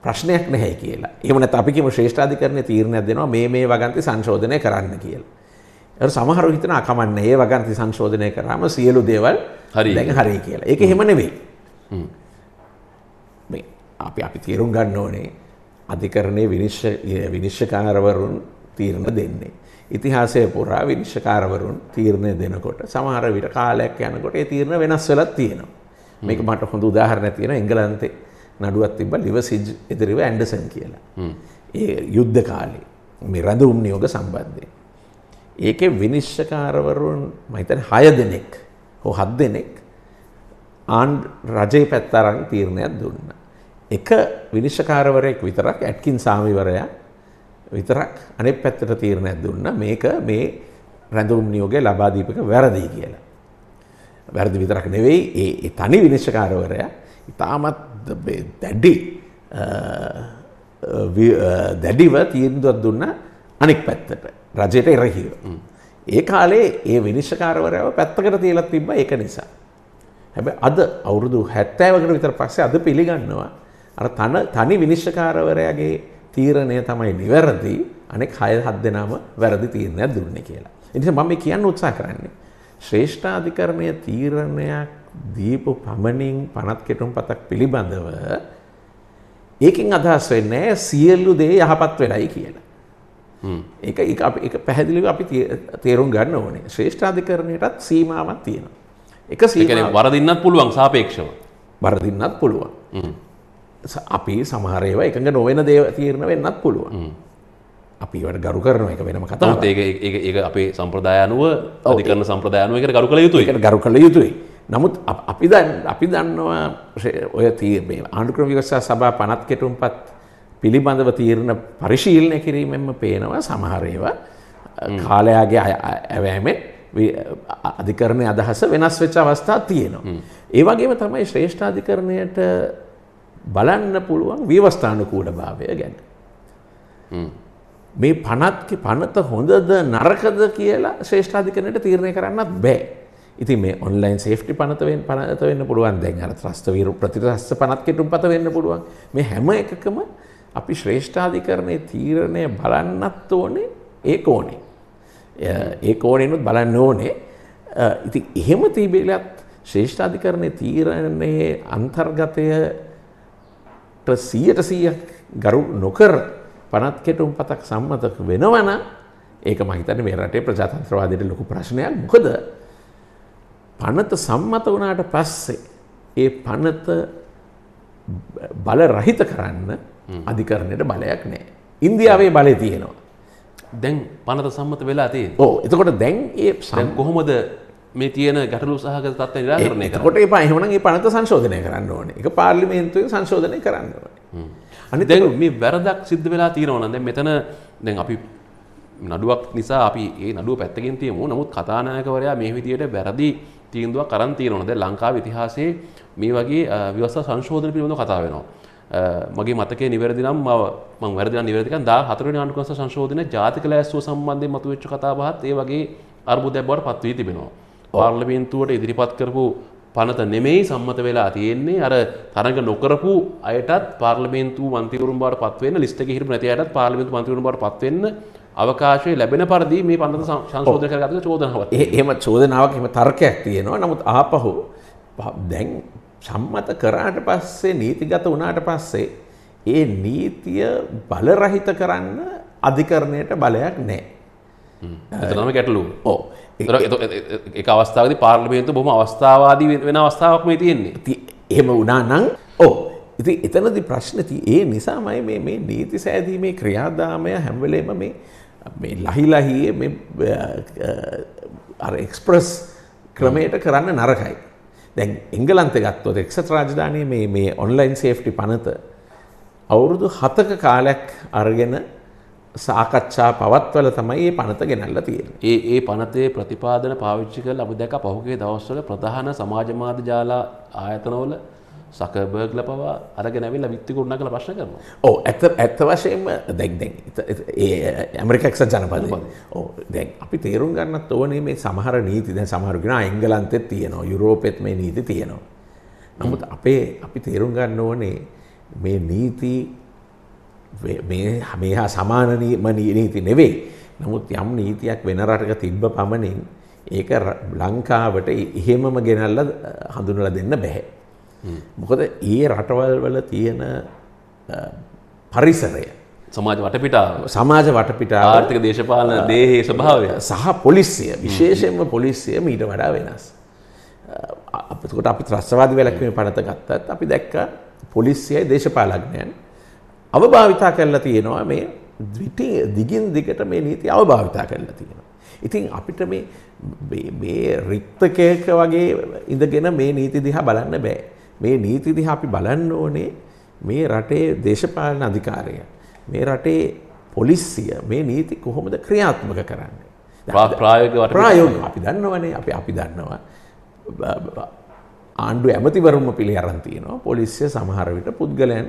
Speaker 2: ප්‍රශ්නයක් නැහැ කියලා. එහෙම නැත්නම් අපි කියමු ශ්‍රේෂ්ඨාධිකරණය තීරණයක් දෙනවා මේ මේ වගන්ති සංශෝධනය කරන්න කියලා. ඒකට සමහරව හිතන අකමන්නේ ඒ වගන්ති සංශෝධනය කරාම සියලු දේවල් දැන් හරි කියලා. ඒක එහෙම නෙවෙයි. මේ අපි අපි තේරුම් ගන්න ඕනේ අධිකරණයේ විනිශ්චය විනිශ්චයකාරවරුන් තීරණ දෙන්නේ. ඉතිහාසය පුරා විනිශ්චකාරවරුන් තීරණය දෙනකොට සමහර විට කාලයක් යනකොට ඒ තීරණ වෙනස් වෙලත් තියෙනවා. මේක මට හොඳ උදාහරණයක් තියෙනවා එංගලන්තේ නඩුවක් තිබ්බ ලිවසිජ් ඉදිරිව ඇන්ඩර්සන් කියලා. ඒ යුද්ධ කාලේ මේ රැඳවුම් නියෝග සම්බන්ධයෙන්. ඒකේ විනිශ්චකාරවරුන් මම හිතන්නේ 6 දෙනෙක් හෝ 7 දෙනෙක් ආන් රජයේ පැත්ත අරන් තීරණයක් දුන්නා. එක විනිශ්චකාරවරයෙක් විතරක් ඇට්කින් සාමිවරයා විතරක් අනෙක් පැත්තට තීරණයක් දුන්නා මේක මේ රැඳවුම් නියෝගය ලබා දීපක වැරදි කියලා. වැරදි විතරක් නෙවෙයි ඒ තනි විනිශ්චකාරවරයා ඉතාමත් දැඩි දැඩිව තීන්දුවක් දුන්න අනික් පැත්තට රජයට එරහිව. ඒ කාලේ ඒ විනිශ්චකාරවරයාව පැත්තකට තියලත් තිබ්බ ඒක නිසා. හැබැයි අද අවුරුදු 70කට විතර පස්සේ අද පිළිගන්නවා අර තන තනි විනිශ්චකාරවරයාගේ තීරණය තමයි නිවැරදි අනෙක් හය හත් දෙනාම වැරදි තීරණයක් දුන්නේ කියලා. එනිසා මම මේ කියන්න උත්සාහ කරන්නේ ශ්‍රේෂ්ඨාධිකරණය තීරණයක් දීපු පමණින් පනත් කෙටුම් පතක් පිළිබඳව ඒකෙන් අදහස් වෙන්නේ සියලු දේ යහපත් වෙලයි කියලා. ඒක ඒක පැහැදිලිව අපි තේරුම් ගන්න ඕනේ. ශ්‍රේෂ්ඨාධිකරණයටත් සීමාවක් තියෙනවා.
Speaker 1: එක සීමාවක් වරදින්නත් පුළුවන් සාපේක්ෂව.
Speaker 2: වරදින්නත් පුළුවන්. අපි සමහරේව එකඟ නොවෙන දේ තීරණ වෙන්නත් පුළුවන්. අපි වට ගරු කරන එක වෙනම කතාව
Speaker 1: ඒක ඒ අපේ සම්ප්‍රදායනුව අධිකරන සම්ප්‍රදායනුව එකට ගරු කළ යුතුයි.
Speaker 2: එකට ගරු කළ යුතුයි. නමුත් අපි අපි දන්නවා ඔය තීරණය ආණ්ඩුක්‍රම විවස්ථා සභා පනත් කෙටුම්පත් පිළිබඳව තීරණ පරිශීලනය කිරීමෙන්ම පේනවා සමහර ඒවා. කාලයාගේ ඇවෑමෙන් අධිකරණය අදහස වෙනස් වෙච්ච අවස්ථා තියෙනවා. ඒ වගේම තමයි ශ්‍රේෂ්ඨාධිකරණයට බලන්න පුළුවන් ව්‍යවස්ථානුකූල භාවය ගැන. මේ පනත් පනත හොඳද නරකද කියලා ශ්‍රේෂ්ඨාධිකරණයට තීරණය කරන්නත් බෑ. ඉතින් මේ ඔන්ලයින් සේෆ්ටි පනතවෙන් පනත වෙන්න පුළුවන් දැන් අර ත්‍රස්ත වීරු ප්‍රතිරස්ස පනත් කෙටුම් පත වෙන්න පුළුවන් මේ හැම එකකම අපි ශ්‍රේෂ්ඨාධිකරණයේ තීරණය බලන්නත් ඕනේ ඒක ඕනේ. ඒ ඕනෙනුත් බලන්න ඕනේ ඉතින් එහෙම තිබේලත් ශ්‍රේෂ්ඨාධිකරණය තීරණයේ අන්තර්ගතයට සීයට සීයක් ගරු නොකර පනත් කෙටුම් පතක් සම්මතක වෙනවන ඒක මහිතන මේ රටේ ප්‍රජාතන්ත්‍රවාදයට ලොකු ප්‍රශ්නයක් මොකද පනත සම්මත වනාට පස්සේ ඒ පනත බල රහිත කරන්න අධිකරණයට බලයක් නෑ. ඉන්දියාවේ බලය තියෙනවා.
Speaker 1: දැන් පනත සම්මත වෙලා තිය
Speaker 2: ඕ එතකොට දැන් ඒ
Speaker 1: දැන් කොහොමද මේ තියෙන ගැටලු සහගත තත්ත්වය නිරාකරණය කරන්නේ?
Speaker 2: කොට එපා එහෙමනම් ඒ පනත සංශෝධනය කරන්න ඕනේ. ඒක පාර්ලිමේන්තුවේ සංශෝධනය කරන්න ඕනේ.
Speaker 1: අනිත් දැන් මේ වැරදක් සිද්ධ වෙලා තියෙනවා නම් දැන් මෙතන දැන් අපි නඩුවක් නිසා අපි ඒ නඩුව පැත්තකින් තියමු. නමුත් කතානායකවරයා මේ විදියට වැරදි තීන්දුවක් අරන් තියෙනවා. දැන් ලංකාවේ ඉතිහාසයේ මේ වගේ ව්‍යවස්ථා සංශෝධන පිළිබඳව කතා වෙනවා. මගේ මතකයේ නිවැරදි නම් මම වැරදි නම් නිවැරදි නම් 14 වෙනි ආණ්ඩුක්‍රම සංශෝධනයේ ජාතික ලෑස්තුව සම්බන්ධයෙන් මතුවෙච්ච කතා බහත් ඒ වගේ අර්බුදයක් බවට පත් වී තිබෙනවා. පාර්ලිමේන්තුවට ඉදිරිපත් කරපු පනත නෙමෙයි සම්මත වෙලා තියෙන්නේ අර තරඟ නොකරපු අයටත් පාර්ලිමේන්තු මන්ත්‍රීවරුන් බවට පත්වෙන්න ලිස්ට් එකේ හිටපු නැති අයටත් පාර්ලිමේන්තු මන්ත්‍රීවරුන් බවට පත්වෙන්න අවකාශය ලැබෙන පරිදි මේ පනත සංශෝධනය කරගත්ත චෝදනාවක්.
Speaker 2: එහෙම චෝදනාවක් එහෙම තර්කයක් තියෙනවා. නමුත් ආපහු දැන් සම්මත කරාට පස්සේ නීතිගත වුණාට පස්සේ ඒ නීතිය බලරහිත කරන්න අධිකරණයට බලයක් නැහැ.
Speaker 1: එතනම ගැටලුව.
Speaker 2: ඔව්.
Speaker 1: එක අවස්ථාවද පාර්ලිමේන්තු බොහම අවස්ථාවාදී වෙන අවස්ථාවක් මේ තියෙන්නේ
Speaker 2: එහෙම වුණා නම් ඕ ඉති එතනදි ප්‍රශ්නති ඒ නිසාමයි මේ මේ නීති සෑදීමේ ක්‍රියාදාමය හැම්වලේම මේ මේ ලහිලහියේ එක්ස්ප්‍රස් ක්‍රමයට කරන්න නරකයි. දැන් එංගලන්ත ගත්තොත් එක්සත් රාජධානය මේ ඔන්ලයින් සේෆ්ටි පනත අවුරුදු හතක කාලයක් අරගෙන සාකච්ඡා පවත්වල තමයි ඒ පනත ගෙනල්ල තියෙන.
Speaker 1: ඒ ඒ පනතේ ප්‍රතිපාදන පාවිච්චි කළ අපි දැක පහුගේ දවස්වල ප්‍රධාන සමාජමාධ ජාලා ආයතනවල සකබර්ගල පවා අරගෙනැවිල්ල විත්තිකුරුණ කළ ප්‍රශ්න කරනවා.
Speaker 2: ඕ ඇත ඇත්ත වශයෙන්ම දැක් දැන් ඇමරිකක්ෂ ජනපද දැන් අපි තේරුම් ගන්නත් ඕනේ මේ සමහර නීති දැන් සමහරගෙන එංගලන්තෙත් තියෙනවා යුරෝපෙත් මේ නීති තියෙනවා. නමුත් අපේ අපි තේරුම් ගන්න ඕනේ මේ නීති මේ හා සමානනීම නීති නෙවෙයි. නමුත් යම් නීතියක් වෙන රටක තිබ්බ පමණින් ඒක ලංකාවට එහෙමම ගෙනල්ල හඳුනලා දෙන්න බැහැ. මොකද ඒ රටවල් වල තියෙන පරිසරය.
Speaker 1: සමාජ වටපිටාව.
Speaker 2: සමාජ වටපිටා
Speaker 1: ආර්ථික දේශපාලන දේහේ ස්වභාවය.
Speaker 2: සහ පොලිසිය. විශේෂයෙන්ම පොලිසිය මීට වඩා වෙනස්. අපකට අපි ත්‍රස්වාද වැලක්වීම පනත ගත්තත් අපි දැක්ක පොලිසියයි දේශපාලඥයන් අවභාවිතා කරලා තියෙනවා මේ දිගින් දිගට මේ නීති අවභාවිතා කරලා තියෙනවා. ඉතින් අපිට මේ මේ රික්තකයක වගේ ඉඳගෙන මේ නීති දිහා බලන්න බෑ. මේ නීති දිහා අපි බලන්න ඕනේ මේ රටේ දේශපාලන අධිකාරය. මේ රටේ පොලිසිය මේ නීති කොහොමද ක්‍රියාත්මක කරන්නේ.
Speaker 1: ප්‍රායෝගික
Speaker 2: ප්‍රායෝග අපි දන්නවනේ අපි අපි දන්නවා. ආණ්ඩු ඇමතිවරුම පිළි අරන් තියෙනවා පොලිසිය සමහර විට පුද්ගලයන්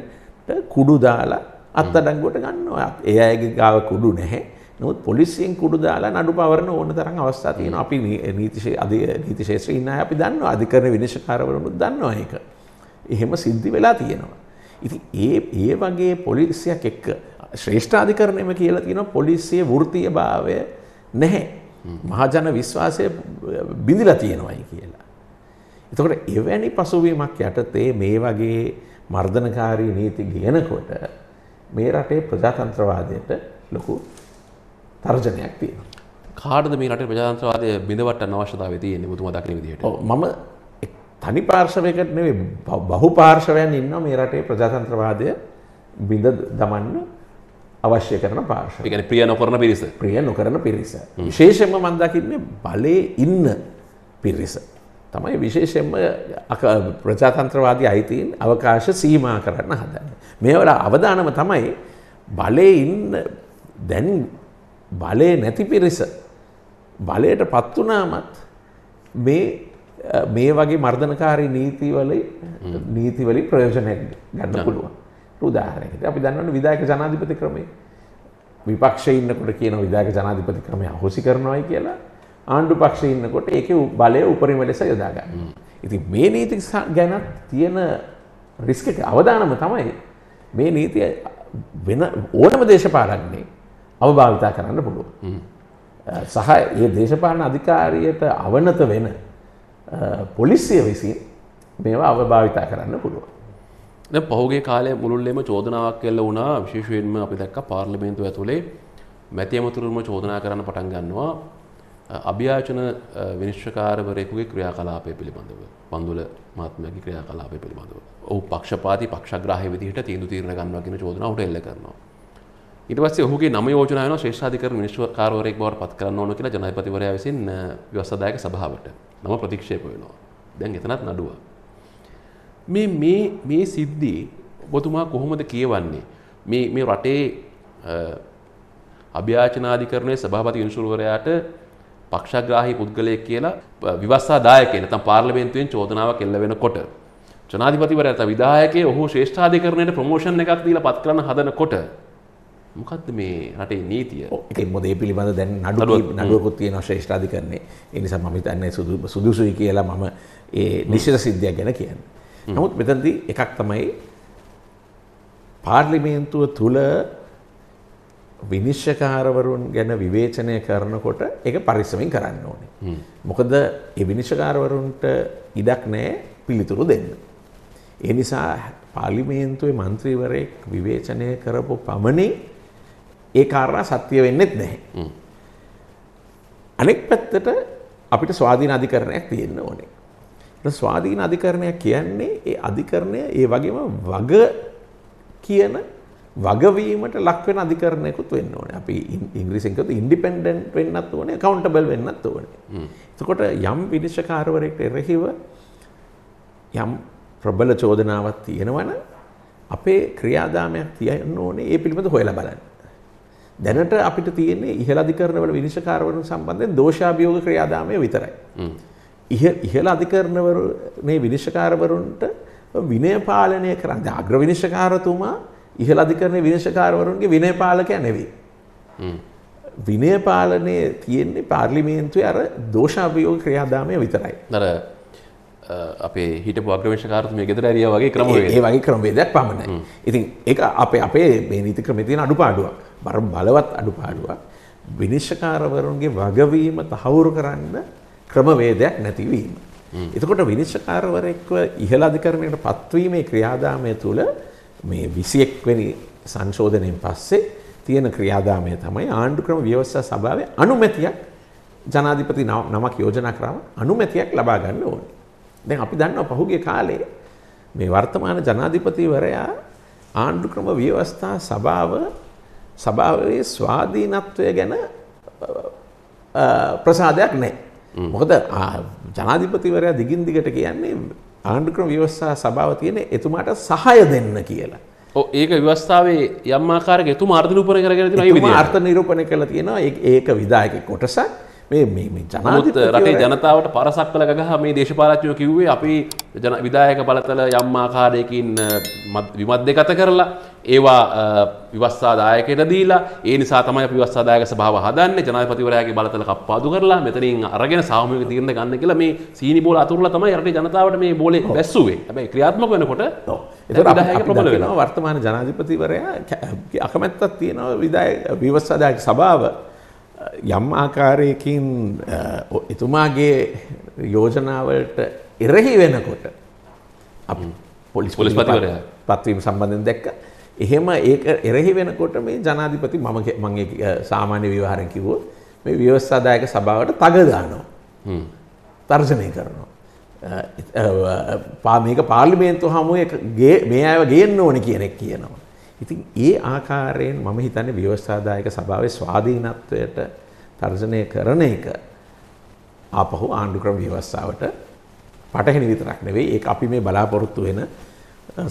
Speaker 2: කුඩු දාලා අත්තඩංගුවට ගන්නවා ඒ අයගේ ගාව කුඩු නැහැ නොත් පොලිසියෙන් කුඩු දාලා නඩු පවරන ඕන තරම් අවස්ථා තියෙන අපි නීතිශය අධ නීතිශේත්‍ර ඉන්න අපි දන්න අධිකරන විනිශකාරවරුණුත් දන්නවා ඒක එහෙම සිද්ධි වෙලා තියෙනවා. ඉති ඒ ඒ වගේ පොලිසියක් එක්ක ශ්‍රේෂ්ඨාධිකරණයම කියලා තියෙන පොලිසිය වෘතිය භාවය නැහැ. මහජන විශ්වාසය බිඳිලා තියෙනවයි කියලා. එතකොට එවැනි පසුවීමක් යටතේ මේ වගේ මර්ධනකාරී නීති ගෙනකොට මේ රටේ ප්‍රජාතන්ත්‍රවාදයට ලොකු තර්ජනයක් තියෙනවා.
Speaker 1: කාඩද මේ රට ප්‍රජාතන්ත්‍රවාදය බිඳවට අවශ්‍යතාව තියෙන්නේ මුතුම දකින විදිහට.
Speaker 2: මම තනි පාර්ශවයකට නෙවෙයි බහු පාර්ශවයන් ඉන්න මේ රටේ ප්‍රජාතන්ත්‍රවාදය බිඳ දමන්න අවශ්‍ය කරන පාර්ශව.
Speaker 1: ඒ කියන්නේ ප්‍රිය නොකරන පිරිස.
Speaker 2: ප්‍රිය නොකරන පිරිස. විශේෂයෙන්ම මම දකින්නේ බලේ ඉන්න පිරිස. තමයි විශේෂයෙන්ම ප්‍රජාතන්ත්‍රවාදී අයිතීන් අවකාශ සීමා කරන්න හදන්න. මේවල අවදානම තමයි බලේ ඉන්න දැන් බලය නැති පිරිස බලයට පත් වනාමත් මේ මේ වගේ මර්ධනකාරී නීතිවල නීතිවලින් ප්‍රයෝජනයක් ගන්න පුළුවන්. උදාහරණයකට අපි දන්නවනේ විධායක ජනාධිපති ක්‍රමය. විපක්ෂයේ ඉන්නකොට කියන විධායක ජනාධිපති ක්‍රමය අහෝසි කරනවායි කියලා ආණ්ඩු පක්ෂයේ ඉන්නකොට ඒකේ බලය උපරිම ලෙස යොදා ගන්න. ඉතින් මේ නීති ගැන තියෙන රිස්ක් එක අවදානම තමයි මේ නීතිය වෙන ඕනම දේශපාලන්නේ අවභාවිතා කරන්න පුළුවන්. සහ ඒ දේශපාලන අධිකාරියට අවනත වෙන පොලිසිය විසින් මේවා අවභාවිතා කරන්න පුළුවන්.
Speaker 1: දැන් පහුගිය කාලේ මුළුල්ලේම චෝදනාවක් එල්ල වුණා විශේෂයෙන්ම අපි දැක්ක පාර්ලිමේන්තුව ඇතුලේ මැති ඇමතුරුම චෝදනා කරන්න පටන් ගන්නවා අභ්‍යාචන විනිශ්චකාරවරයෙකුගේ ක්‍රියාකලාපය පිළිබඳව පන්දුල මහත්මයාගේ ක්‍රියාකලාපය පිළිබඳව. ඔහු පක්ෂපාතී පක්ෂග්‍රාහී විදිහට තීන්දුව తీරන ගන්නවා කියන චෝදනාවට එල්ල කරනවා. ඊට පස්සේ ඔහුගේ නම යෝජනා වෙනවා ශ්‍රේෂ්ඨාධිකරණ විනිශ්චයකාරවරයෙක් බවට පත් කරන්න ඕන කියලා ජනාධිපතිවරයා විසින් ව්‍යවස්ථාදායක සභාවට නම ප්‍රතික්ෂේප වෙනවා. දැන් එතනත් නඩුවක්. මේ මේ මේ සිද්ධී ඔබතුමා කොහොමද කියවන්නේ මේ මේ රටේ අභ්‍යාචනාධිකරණයේ සභාපති විනිසුරුවරයාට පක්ෂග්‍රාහී පුද්ගලයෙක් කියලා විවස්සා දායකයෙක් නැත්නම් පාර්ලිමේන්තුවෙන් චෝදනාවක් එල්ල වෙනකොට ජනාධිපතිවරයා නැත්නම් විධායකයෙක් ඔහු ශ්‍රේෂ්ඨාධිකරණයට ප්‍රොමෝෂන් එකක් දීලා පත් කරන්න හදනකොට මොකක්ද මේ රටේ නීතිය?
Speaker 2: එක මොදේ පිළිබඳ දැන් නඩු නඩුවකුත් තියෙන ශ්‍රේෂ්ඨාධිකරණය ඒ නිසා මම හිතන්නේ සුදුසුයි කියලා මම ඒ නිශ්චිත සිද්ධියක් ගැන කියන්නේ. නමුත් මෙතනදී එකක් තමයි පාර්ලිමේන්තුව තුළ විනිශ්්‍යකාරවරුන් ගැන විවේචනය කරනකොට එක පරිස්සමින් කරන්න ඕනේ. මොකද විනිශ්කාරවරුන්ට ඉඩක් නෑ පිළිතුරු දෙන්න. ඒ නිසා පාලිමේන්තුවේ මන්ත්‍රීවරයෙක් විවේචනය කරපු පමණින් ඒ කාරණා සත්‍යය වෙන්නෙත් නැහැ. අනෙක් පැත්තට අපිට ස්වාධීන අධිකරණයක් තියෙන්න ඕනේ. ස්වාධීන අධිකරණයක් කියන්නේ ඒ අධිකරණය ඒ වගේම වග කියන වගවීමට ලක්වෙන අධිකරණයකුත් වෙන්න ඕනේ. අපි ඉංග්‍රීසියෙන් කියොත් ඉන්ඩිපෙන්ඩන්ට් වෙන්නත් ඕනේ, accountable වෙන්නත් ඕනේ. එතකොට යම් විනිශ්චයකාරවරයෙක්ට එරෙහිව යම් ප්‍රබල චෝදනාවක් තියෙනවනම් අපේ ක්‍රියාදාමයක් තියන්න ඕනේ ඒ පිළිබඳ හොයලා බලන්න. දැනට අපිට තියෙන්නේ ඉහළ අධිකරණවල විනිශ්චයකාරවරුන් සම්බන්ධයෙන් දෝෂාභියෝග ක්‍රියාදාමය විතරයි. ඉහළ අධිකරණවරනේ විනිශ්චකාරවරුන්ට විනය පාලනය කරන්න අග්‍ර විනිශ්චකාරතුමා ඉහළ අධිකරණය විනිශ්චකාරවරුන්ගේ විනය පාලකය නෙවෙයි. විනය පාලනය තියෙන්නේ පාර්ලිමේන්තුවේ අර දෝෂාභියෝග ක්‍රියාදාමය විතරයි.
Speaker 1: දර අපේ හිටපු අග්‍රවිශකාරතුමය ගෙදර ඇරිය වගේ ක්‍රම
Speaker 2: ඒ වගේ ක්‍රමවේදයක් පමණයි. ඉතින් ඒක අපේ අපේ මේ නීති ක්‍රමේ තියෙන අඩුපාඩුවක්. බර බලවත් අඩුපාඩුවක්. විනිශ්චකාරවරුන්ගේ වගවීම තහවුරු කරන්න ක්‍රමවේදයක් නැතිවීම. එතකොට විනිශ්චකාරවරෙක්ව ඉහළ අධිකරණයට පත්වීමේ ක්‍රියාදාමය තුළ මේ විසියෙක්වැනි සංශෝධනයෙන් පස්සේ තියෙන ක්‍රියාදාමය තමයි ආණ්ඩුක්‍රම ව්‍යවස්ථා සභාවේ අනුමැතියක් ජනාධිපති නමක් යෝජනා කරාම අනුමැතියක් ලබා ගන්න ඕනේ. දැන් අපි දන්නවා පහුගිය කාලේ මේ වර්තමාන ජනාධිපතිවරයා ආණ්ඩුක්‍රම ව්‍යවස්ථා සභාව සභාවේ ස්වාධීනත්වය ගැන ප්‍රසාදයක් නැහැ. මොකද ජනාධිපතිවරයා දිගින් දිගට කියන්නේ ආණ්ඩුක්‍රම ව්‍යවස්ථා සභාව තියෙන එතුමාට සහය දෙන්න කියලා.
Speaker 1: ඒක ව්‍යවස්ථාවේ යම් ආකාරයක එතුමා අර්ථ නිරූපණය කරගෙන තියෙනවා.
Speaker 2: එතුමා අර්ථ නිරූපණය කරලා තියෙනවා. ඒක විධායක කොටසක්.
Speaker 1: ජනාධිපති රටේ ජනතාවට පරසක් කළ ගහ මේ දේශපාලඥයෝ කිව්වේ අපි විධායක බලතල යම් ආකාරයකින් විමද්දගත කරලා ඒවා විවස්සාදායකයට දීලා ඒ නිසා තමයි විවස්සාදායක සභාව හදන්නේ ජනාධිපතිවරයාගේ බලතල කප්පාදු කරලා මෙතනින් අරගෙන සාමූහික තීරණ ගන්න කියලා මේ සීනි බෝල අතුරලා තමයි රටේ ජනතාවට මේ බෝලේ බැස්සුවේ. හැබැයි ක්‍රියාත්මක වෙනකොට
Speaker 2: විධායක ප්‍රබල වෙනවා. වර්තමාන ජනාධිපතිවරයා අකමැත්තක් තියෙනවා විධායක විවස්සාදායක සභාව යම් ආකාරයකින් එතුමාගේ යෝජනාවලට එරෙහි වෙනකොට පොලිස් පොලිස්පතිවරයා පත්වීම සම්බන්ධයෙන් දැක්ක එහෙම ඒක එරෙහි වෙනකොට මේ ජනාධිපති මම මගේ සාමාන්‍ය විවාහරෙන් කිව්වොත් මේ ව්‍යවස්ථාදායක සභාවට තග දානවා. තර්ජනය කරනවා. පා මේක පාර්ලිමේන්තු හමුවේ මේ අයව ගේන්න ඕනේ කියන එක කියනවා. ඉතින් ඒ ආකාරයෙන් මම හිතන්නේ ව්‍යවස්ථාදායක සභාවේ ස්වාධීනත්වයට තර්ජනය කරන එක ආපහු ආණ්ඩුක්‍රම ව්‍යවස්ථාවට පටහැනි විතරක් නෙවෙයි ඒක අපි මේ බලාපොරොත්තු වෙන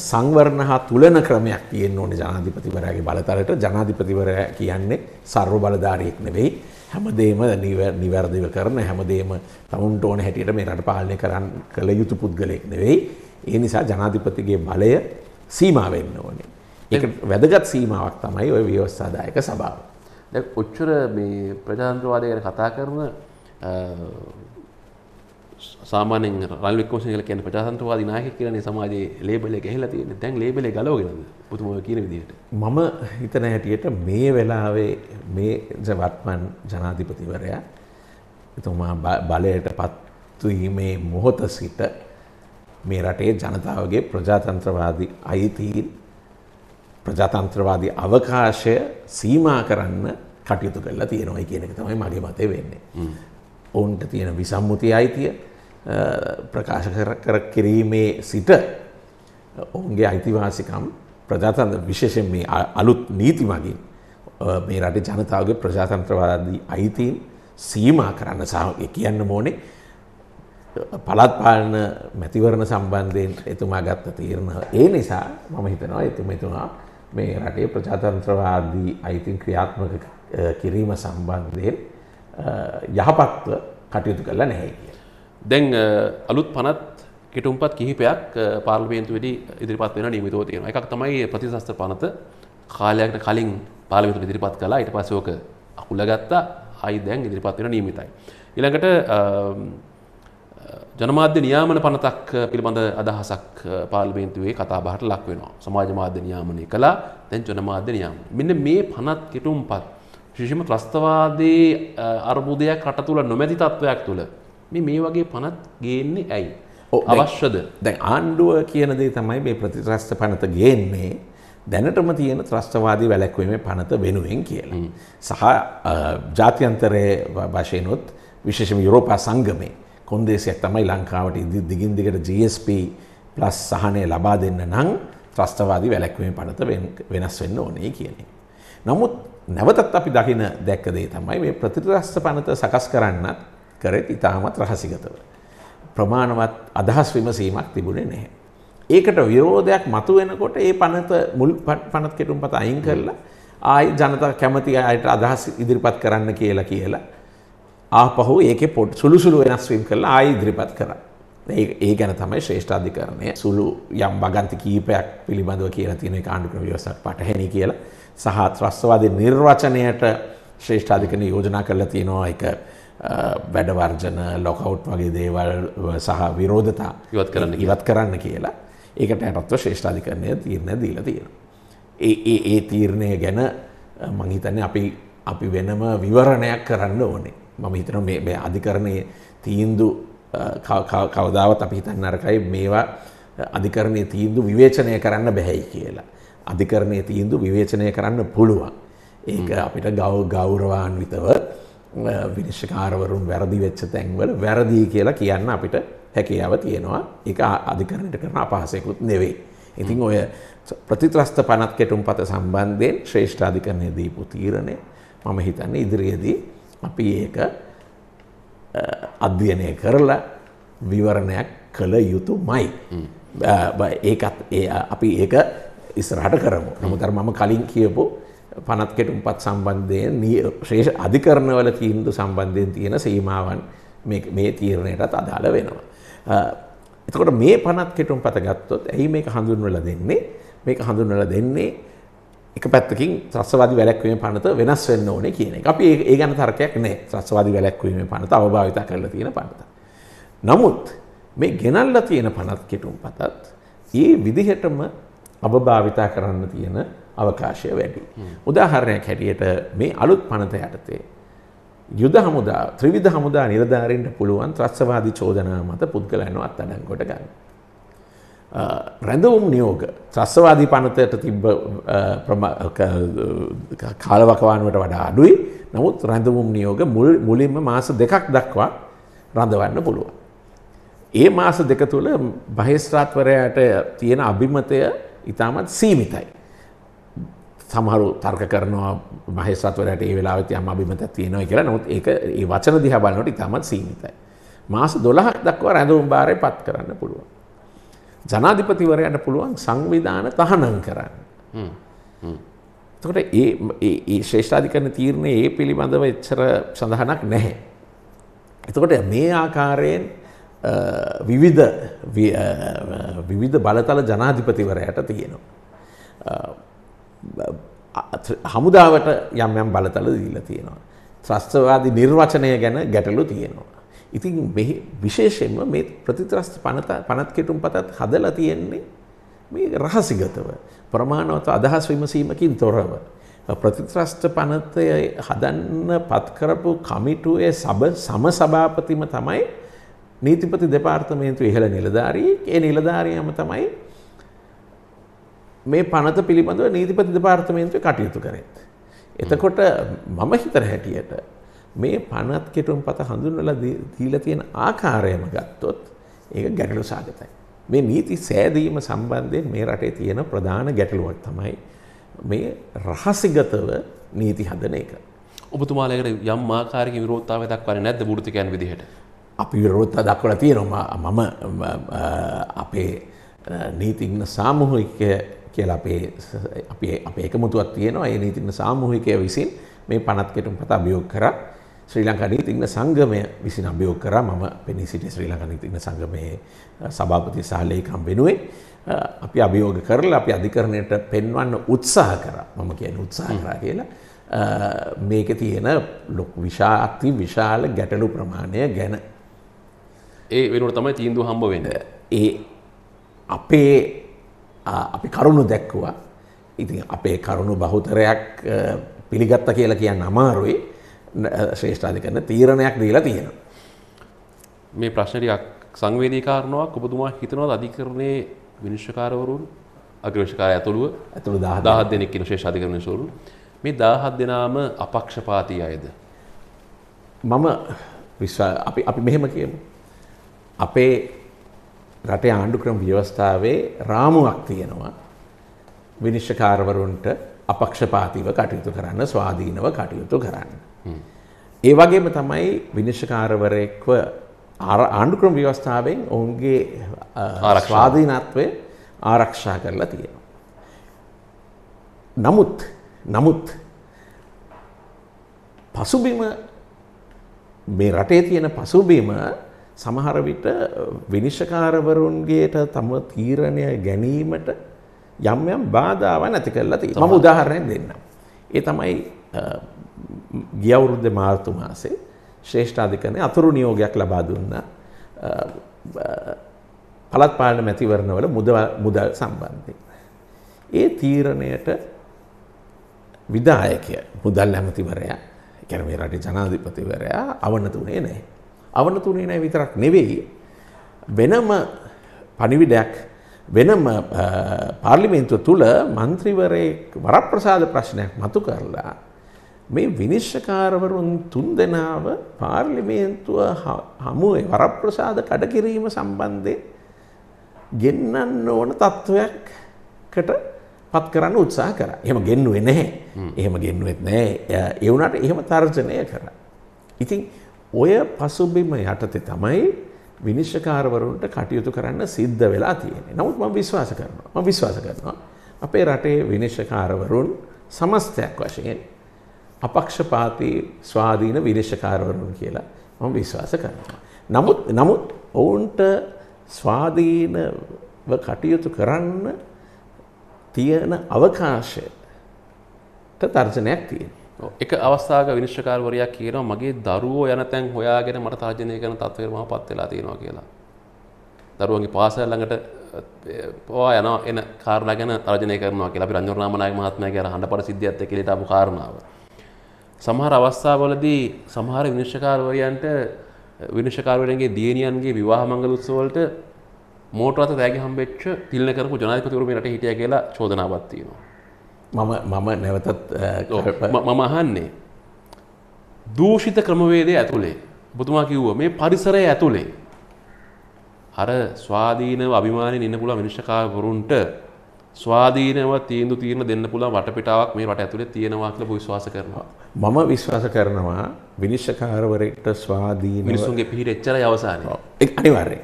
Speaker 2: සංවර්ණ හා තුලන ක්‍රමයක් තියෙන්න ඕනේ ජනාධිපතිවරයාගේ බලතලට ජනාධිපතිවරයා කියන්නේ සර්ව බලධාරියෙක් නෙවෙයි හැමදේම නිවැරදිව කරන හැමදේම තමුන්ට ඕන හැටියට මේ රට පාලනය කරන්න කළ යුතු පුද්ගලයෙක් නෙවෙයි. ඒ නිසා ජනාධිපතිගේ බලය සීමා වෙන්න ඕනේ. ඒක වැදගත් සීමාවක් තමයි ওই ව්‍යවස්ථාදායක සභාව.
Speaker 1: දැන් ඔච්චර මේ ප්‍රජාතන්ත්‍රවාදය ගැන කතා කරන සාමානෙන් රල් වික්කෝෂය කියලා කියන්නේ ප්‍රජාතන්ත්‍රවාදී නායකයෙක් කියලානේ සමාජයේ ලේබල් එක ඇහිලා තියෙන්නේ. දැන් ලේබල් එක ගලවගෙනද? පුතුම ඔය කියන විදිහට.
Speaker 2: මම හිතන හැටියට මේ වෙලාවේ මේ වර්තමාන ජනාධිපතිවරයා එතුමා බලයට පත්වීමේ මොහොත සිට මේ රටේ ජනතාවගේ ප්‍රජාතන්ත්‍රවාදී අයිතීන් ප්‍රජාතන්ත්‍රවාදී අවකාශය සීමා කරන්න කටයුතු කරලා තියෙනවයි කියන එක තමයි මගේ මතය වෙන්නේ. ඔවුන්ට තියෙන විසම්මුති අයිතිය ප්‍රකාශ කර කිරීමේ සිට ඔවුන්ගේ අයිතිවාසිකම් ප්‍රජාතන්ත්‍ර විශේෂෙන් මේ අලුත් නීති මගින් මේ රට ජනතාවගේ ප්‍රජාතන්ත්‍රවාදී අයිතීන් සීමා කරන්න සහ කියන්න මෝනේ පළත් පාලන මැතිවරණ සම්බන්ධයෙන් එතුමා ගත්ත තීරණ ඒ නිසා මම හිතනවා එතුම එතුමා මේ රටේ ප්‍රජාතන්ත්‍රවාදී අයිතින් ක්‍රියාත්මක කිරීම සම්බන්ධයෙන් යහපත්ව කටයුතු කරලා නැහැ කිය.
Speaker 1: දැන් අලුත් පනත් කෙටුම්පත් කිහිපයක් පාර්ලිමේන්තුවේදී ඉදිරිපත් වෙන නියමිතව තියෙනවා. එකක් තමයි ප්‍රතිශස්ත්‍ර පනත කාලයකට කලින් පාර්ලිමේන්තුවට ඉදිරිපත් කළා. ඊට පස්සේ ඕක අකුලගත්තා. ආයි දැන් ඉදිරිපත් වෙන නියමිතයි. ඊළඟට ජනමාධ්‍ය නියාමන පනතක් පිළිබඳ අදහසක් පාර්ලිමේන්තුවේ කතා බහට ලක් වෙනවා. සමාජ මාධ්‍ය නියාමනය කළා. දැන් ජනමාධ්‍ය නියාමනය. මෙන්න මේ පනත් කෙටුම්පත් විශේෂම ත්‍රස්තවාදී අර්බුදයක් රට තුළ නොමැති තත්ත්වයක් තුළ මේ මේ වගේ පනත් ගේන්නේ ඇයි. අවශ්‍යද
Speaker 2: දැන් ආණ්ඩුව කියන දේ තමයි මේ ප්‍රතිත්‍රස්ත පනත ගේන්නේ දැනටම තියෙන ත්‍රස්තවාදී වැලැක්වීමේ පනත වෙනුවෙන් කියලා. සහ ජාත්‍යන්තරය වශයනොත් විශේෂම යුරෝපා සංගමේ කොන්දේසියක් තමයි ලංකාවට දිගින් දිගට GSP ප්ලස් සහනය ලබා දෙන්න නම් ත්‍රස්තවාදී වැලැක්වීම පනත වෙනස් වෙන්න ඕනේ කියන. නමුත් නැවතත් අපි දකින දැක්ක දේ තමයි මේ ප්‍රතිත්‍රස්ත පනත සකස් කරන්නත් කරෙත් ඉතාමත් රහසිගතව. ප්‍රමාණවත් අදහස් විමසීමක් තිබුණේ නැහැ. ඒකට විරෝධයක් මතු වෙනකොට ඒ පනත මුල් පනත් කෙටුම් පත අයින් කරලා ආයි ජනත කැමති අයට අදහස් ඉදිරිපත් කරන්න කියලා කියලා ආපහු ඒක පොට් සුළු සුළු වෙනස්වීම් කරලා ආයි ඉදිරිපත් කරා. ඒ ගැන තමයි ශ්‍රේෂ්ඨාධිකරණය සුළු යම් බගන්ති කීපයක් පිළිබඳව කියලා තියෙන කාණ්ඩුක්‍රම ව්‍යවස්ථාවක් පටහැනි කියලා සහ ත්‍රස්තවාදී නිර්වචනයට ශ්‍රේෂ්ඨාධිකරණ යෝජනා කරලා තියෙනවා එක වැඩවර්ජන ලොකවුට් වගේ දේවල් සහ විරෝධතා
Speaker 1: ඉවත් කරන්න
Speaker 2: ඉවත් කරන්න කියලා ඒකට යටත්ව ශ්‍රේෂ්ඨාධිකරණය තීරණය දීලා තියෙනවා. ඒ ඒ තීරණය ගැන මං හිතන්නේ අපි අපි වෙනම විවරණයක් කරන්න ඕනේ. මම හිතන මේ අධිකරණයේ තීන්දු කවදාවත් අපි හිතන්න අරකයි මේවා අධිකරණය තීන්දු විවේචනය කරන්න බැහැයි කියලා. අධිකරණය තීන්දු විවේචනය කරන්න පුළුවන්. ඒක අපිට ගව ගෞරවාන්විතව විනිශ්චකාරවරුන් වැරදි වෙච්ච තැන්වල වැරදිී කියලා කියන්න අපිට හැකියාව තියෙනවා එක අධිකරණයට කරන අපහසයකුත් නෙවෙයි. ඉතින් ඔය ප්‍රතිත්‍රස්ත පනත් කෙටුම් පත සම්බන්ධයෙන් ශ්‍රේෂ්ඨාධිකරණය දීපු තීරණය මම හිතන්නේ ඉදිරියේදී අපි ඒක අධ්‍යයනය කරලා විවරණයක් කළ යුතුමයි. ඒකත් අපි ඒක ඉස්රහට කරමු. නමුතර මම කලින් කියපු පනත් කෙටුම් පත් සම්බන්ධයෙන් ශ්‍රේෂ අධිකරණවල තීන්දු සම්බන්ධයෙන් තියෙන සීමාවන් මේ තීරණයටත් අදාළ වෙනවා. එතකොට මේ පනත් කෙටුම් පත ගත්තොත් ඇයි මේක හඳුන්වල දෙන්නේ මේක හඳුන්වල දෙන්නේ එක පැත්තකින් ත්‍රස්වාදී වැලැක්වීම පනත වෙනස් වෙන්න ඕනේ කියන එක. අපි ඒ ගැන තර්කයක් නැහැ. ත්‍රස්වාදී වැලැක්වීම පනත අවභාවිත කරලා තියෙන පනත. නමුත් මේ ගෙනල්ලා තියෙන පනත් කෙටුම් පතත් ඒ විදිහටම අවභාවිතා කරන්න තියෙන අවකාශය වැඩි. උදාහරණයක් හැටියට මේ අලුත් පනත යටතේ යුද හමුදා ත්‍රිවිධ හමුදා නිලධාරීන්ට පුළුවන් ත්‍රස්වාදී චෝදනා මත පුද්ගලයන්ව අත්අඩංගුවට ගන්න. රැඳවුම් නියෝග ත්‍රස්වාදී පනතයට තිබ්බ කාලවකවානුවට වඩා අඩුයි නමුත් රැඳවුම් නියෝග මුලින්ම මාස දෙකක් දක්වා රඳවන්න පුළුවන්. ඒ මාස දෙක තුළ බහිස්ත්‍රාත්වරයට තියෙන අභිමතය ඉතාමත් සීමිතයි. සමහරු තර්ක කරනවා මහේස්ත්‍රාත්වරයට ඒ වෙලාවෙත් යම් අභිමතයක් තියෙනවා කියලා. නමුත් ඒක ඒ වචන දිහා බලනකොට ඉතාමත් සීමිතයි. මාස 12ක් දක්වා රැඳවුම් භාරය පත් කරන්න පුළුවන්. ජනාධිපතිවරයාට පුළුවන් සංවිධාන තහනම් කරන්න. තකොට ඒ ශ්‍රේෂ්ඨාධිකරණ තීරණය ඒ පිළිබඳව එච්චර සඳහනක් නැහැ. එතකොට මේ ආකාරයෙන් විවිධ විවිධ බලතල ජනාධිපතිවරයට තියෙනවා. හමුදාවට යම් යම් බලතල දීලා තියෙනවා. ත්‍රස්තවාදී නිර්වචනය ගැන ගැටලු තියෙනවා. ඉතින් මෙහි විශේෂයෙන්ම මේ ප්‍රතිත්‍රස්ත පනත පනත් කෙටුම් පතත් හදලා තියෙන්නේ මේ රහසිගතව ප්‍රමාණවත අදහස් විමසීමකින් තොරව. ප්‍රතිත්‍රස්ත පනතය හදන්න පත්කරපු කමිටුවේ සබ සම සභාපතිම තමයි නීතිපති දෙපාර්තමේන්තු ඉහළ නිලධාරී ඒ නිලධාරියම තමයි මේ පනත පිළිබඳව නීතිපති දෙපාර්තමේන්තුවේ කටයුතු කරෙත්. එතකොට මම හිතර හැටියට මේ පනත් කෙටුම් පත හඳුන්වලා දීලා තියෙන ආකාරයම ගත්තොත් ඒක ගැටලු සාගතයි. මේ නීති සෑදීම සම්බන්ධයෙන් මේ රටේ තියෙන ප්‍රධාන ගැටලුවක් තමයි මේ රහසිගතව නීති හදන එක.
Speaker 1: ඔබතුමාලකට යම් ආකාරක විරෝධතාවය දක්වන්නේ නැද්ද වෘතිකයන් විදිහට?
Speaker 2: අපි විරෝධතා දක්වලා තියෙනවා මම අපේ නීතිඥ සාමූහිකය කියලා අපේ අපි අපේ එකමුතුවක් තියෙනවා ඒ නීතිඥ සාමූහිකය විසින් මේ පනත් කෙටුම් පත අභියෝග කරා ශ්‍රී ලංකා නීතිඥ සංගමය විසින් අභියෝග කරා මම පෙනී සිටි ශ්‍රී ලංකා නීතිඥ සංගමයේ සභාපති සහ ලේකම් වෙනුවෙන් අපි අභියෝග කරලා අපි අධිකරණයට පෙන්වන්න උත්සාහ කරා මම කියන්නේ උත්සාහ කරා කියලා මේකේ තියෙන ලොකු විශාල විශාල ගැටලු ප්‍රමාණය ගැන
Speaker 1: ඒ වෙනුවට තමයි තීන්දුව හම්බ වෙන්නේ.
Speaker 2: ඒ අපේ අපි කරුණු දැක්කුවා. ඉතින් අපේ කරුණු බහුතරයක් පිළිගත්ත කියලා කියන්න අමාරුයි. ශ්‍රේෂ්ඨාධිකරණ තීරණයක් දීලා තියෙනවා.
Speaker 1: මේ ප්‍රශ්න ටිකක් සංවේදී කාරණාවක් ඔබතුමා හිතනවාද අධිකරණයේ විනිශ්චයකාරවරුන් අග්‍රවිනිශ්චයකාරය ඇතුළුව
Speaker 2: ඇතුළු
Speaker 1: 17 දෙනෙක් ඉන්න ශ්‍රේෂ්ඨාධිකරණ විනිශ්චයවරුන් මේ 17 දෙනාම අපක්ෂපාතී අයද?
Speaker 2: මම විශ්වා අපි අපි මෙහෙම කියමු. අපේ රටේ ආණ්ඩුක්‍රම ව්‍යවස්ථාවේ රාමුවක් තියෙනවා විනිශ්චකාරවරුන්ට අපක්ෂපාතිව කටයුතු කරන්න ස්වාධීනව කටයුතු කරන්න. ඒ වගේම තමයි විනිශ්චකාරවරයෙක්ව ආණ්ඩුක්‍රම ව්‍යවස්ථාවෙන් ඔවුන්ගේ ස්වාධීනත්වය ආරක්ෂා කරලා තියෙනවා. නමුත් නමුත් පසුබිම මේ රටේ තියෙන පසුබිම සමහර විට විනිශ්චකාරවරුන්ගේට තම තීරණය ගැනීමට යම් යම් බාධාවන් ඇති කරලා තියෙනවා. මම උදාහරණයක් දෙන්නම්. ඒ තමයි ගිය අවුරුද්දේ මාර්තු මාසේ ශ්‍රේෂ්ඨාධිකරණයේ අතුරු නියෝගයක් ලබා දුන්නා. පළාත් පාලන මැතිවරණවල මුදල් සම්බන්ධයෙන්. ඒ තීරණයට විධායකය මුදල් ඇමතිවරයා කියන්නේ මේ රටේ ජනාධිපතිවරයා අවනතුනේ නැහැ. අවනතුනේ නැහැ විතරක් නෙවෙයි වෙනම පණිවිඩයක් වෙනම පාර්ලිමේන්තුව තුළ මන්ත්‍රීවරයෙක් වරප්‍රසාද ප්‍රශ්නයක් මතු කරලා මේ විනිශ්චකාරවරුන් තුන් දෙනාව පාර්ලිමේන්තුව හමුවේ වරප්‍රසාද කඩකිරීම සම්බන්ධයෙන් ගෙන්නන්න ඕන තත්ත්වයක්කට පත් කරන්න උත්සාහ කර එහම ගෙන්නුවේ නැහැ එහෙම ගෙන්නුවෙත් නෑ එවුනට එහෙම තර්ජනය කර. ඉතින් ඔය පසුබිම යටතේ තමයි විනිශ්චකාරවරුන්ට කටයුතු කරන්න සිද්ධ වෙලා තියෙන්නේ. නමුත් මම විශ්වාස කරනවා. මම විශ්වාස කරනවා අපේ රටේ විනිශ්චකාරවරුන් සමස්තයක් වශයෙන් අපක්ෂපාතී ස්වාධීන විනිශ්චකාරවරුන් කියලා මම විශ්වාස කරනවා. නමුත් නමුත් ඔවුන්ට ස්වාධීනව කටයුතු කරන්න තියෙන අවකාශයට තර්ජනයක් තියෙන.
Speaker 1: එක අවස්ථාවක විනිශ්චකාරවරයක් කියනවා මගේ දරුවෝ යන තැන් හොයාගෙන මට තර්ජනය කරන තත්ත්වයට මම පත් වෙලා තියෙනවා කියලා. දරුවන්ගේ පාසල ළඟට පවා යන එන කාරණා ගැන තර්ජනය කරනවා කියලා අපි රංජන රාමනායක මහත්මයාගේ අර හඬපඩ සිද්ධියත් එක්ක ඉලට ආපු කාරණාව. සමහර අවස්ථාවලදී සමහර විනිශ්චකාරවරයන්ට විනිශ්චකාරවරයන්ගේ දියණියන්ගේ විවාහ මංගල උත්සවවලට මෝටර රථ තෑගි හම්බෙච්ච තිලන කරපු ජනාධිපතිවරු මේ රටේ හිටියා කියලා චෝදනාවක් තියෙනවා.
Speaker 2: මම මම නැවතත්
Speaker 1: මම අහන්නේ. දූෂිත ක්‍රමවේදය ඇතුළේ බුතුමා කිව්ව මේ පරිසරය ඇතුළේ අර ස්වාධීනව අභිමානයෙන් ඉන්න පුළුවන් විනිශ්චකාරවරුන්ට ස්වාධීනව තීන්දු තීරණ දෙන්න පුළුවන් වටපිටාවක් මේ රට ඇතුලේ තියෙනවා කියලා විශ්වාස කරනවා.
Speaker 2: මම විශ්වාස කරනවා විනිශ්චකාරවරයෙක්ට ස්වාධීන
Speaker 1: මිනිසුන්ගේ පිහිට එච්චරයි අවසානයේ.
Speaker 2: ඒක අනිවාර්යයි.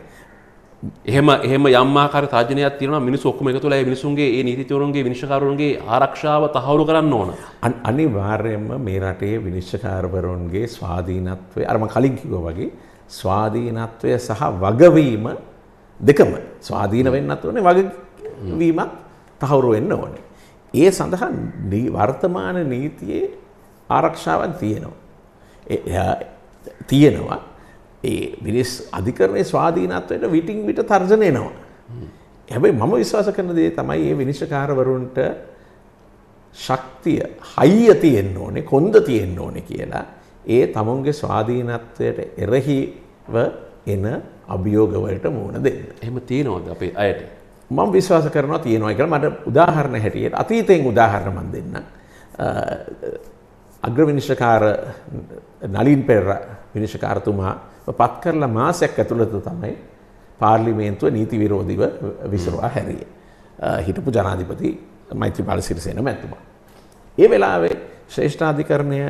Speaker 1: එහෙම එහෙම යම්මාකාර තාජනයක් තියෙනවා මිනිස්සු ඔක්කොම එකතු වෙලා ඒ මිනිසුන්ගේ ඒ නීතිඥවරුන්ගේ විනිශ්චයකාරවරුන්ගේ ආරක්ෂාව තහවුරු කරන්න ඕන.
Speaker 2: අන්- අනිවාර්යයෙන්ම මේ රටේ විනිශ්චකාරවරුන්ගේ ස්වාධීනත්වය අරම කලින් කිව්වා වගේ ස්වාධීනත්වය සහ වගවීම දෙකම ස්වාධීන වෙන්නත් ඕනේ වගවීමක් තහවුරු වෙන්න ඕනේ. ඒ සඳහා නී- වර්තමාන නීතියේ ආරක්ෂාවක් තියෙනවා. ඒ- එයා තියෙනවා ඒ විනිස් අධිකරණයේ ස්වාධීනත්වයට විටින් විට තර්ජන එනවා. හැබැයි මම විශ්වාස කරන දේ තමයි ඒ විනිශ්චකාරවරුන්ට ශක්තිය හයිය තියෙන්න ඕනේ කොන්ද තියෙන්න ඕනේ කියලා ඒ තමුන්ගේ ස්වාධීනත්වයට එරෙහිව එන අභියෝගවලට මුහුණ දෙන්න.
Speaker 1: එහෙම තියෙනවද අපේ අයට?
Speaker 2: මම විශ්වාස කරනවා තියෙනවා කියලා මට උදාහරණ හැටියට අතීතයෙන් උදාහරණ මම දෙන්නම්. අ, අග්‍ර විනිශ්චකාර නලින් පෙරේරා විනිශ්චකාරතුමා පත් කරලා මාසයක් ඇතුළත තමයි පාර්ලිමේන්තුව නීති විරෝධීව විසිරුවා හැරියේ. අ, හිටපු ජනාධිපති මෛත්‍රීපාල සිරිසේන මැතිතුමා. ඒ වෙලාවේ ශ්‍රේෂ්ඨාධිකරණය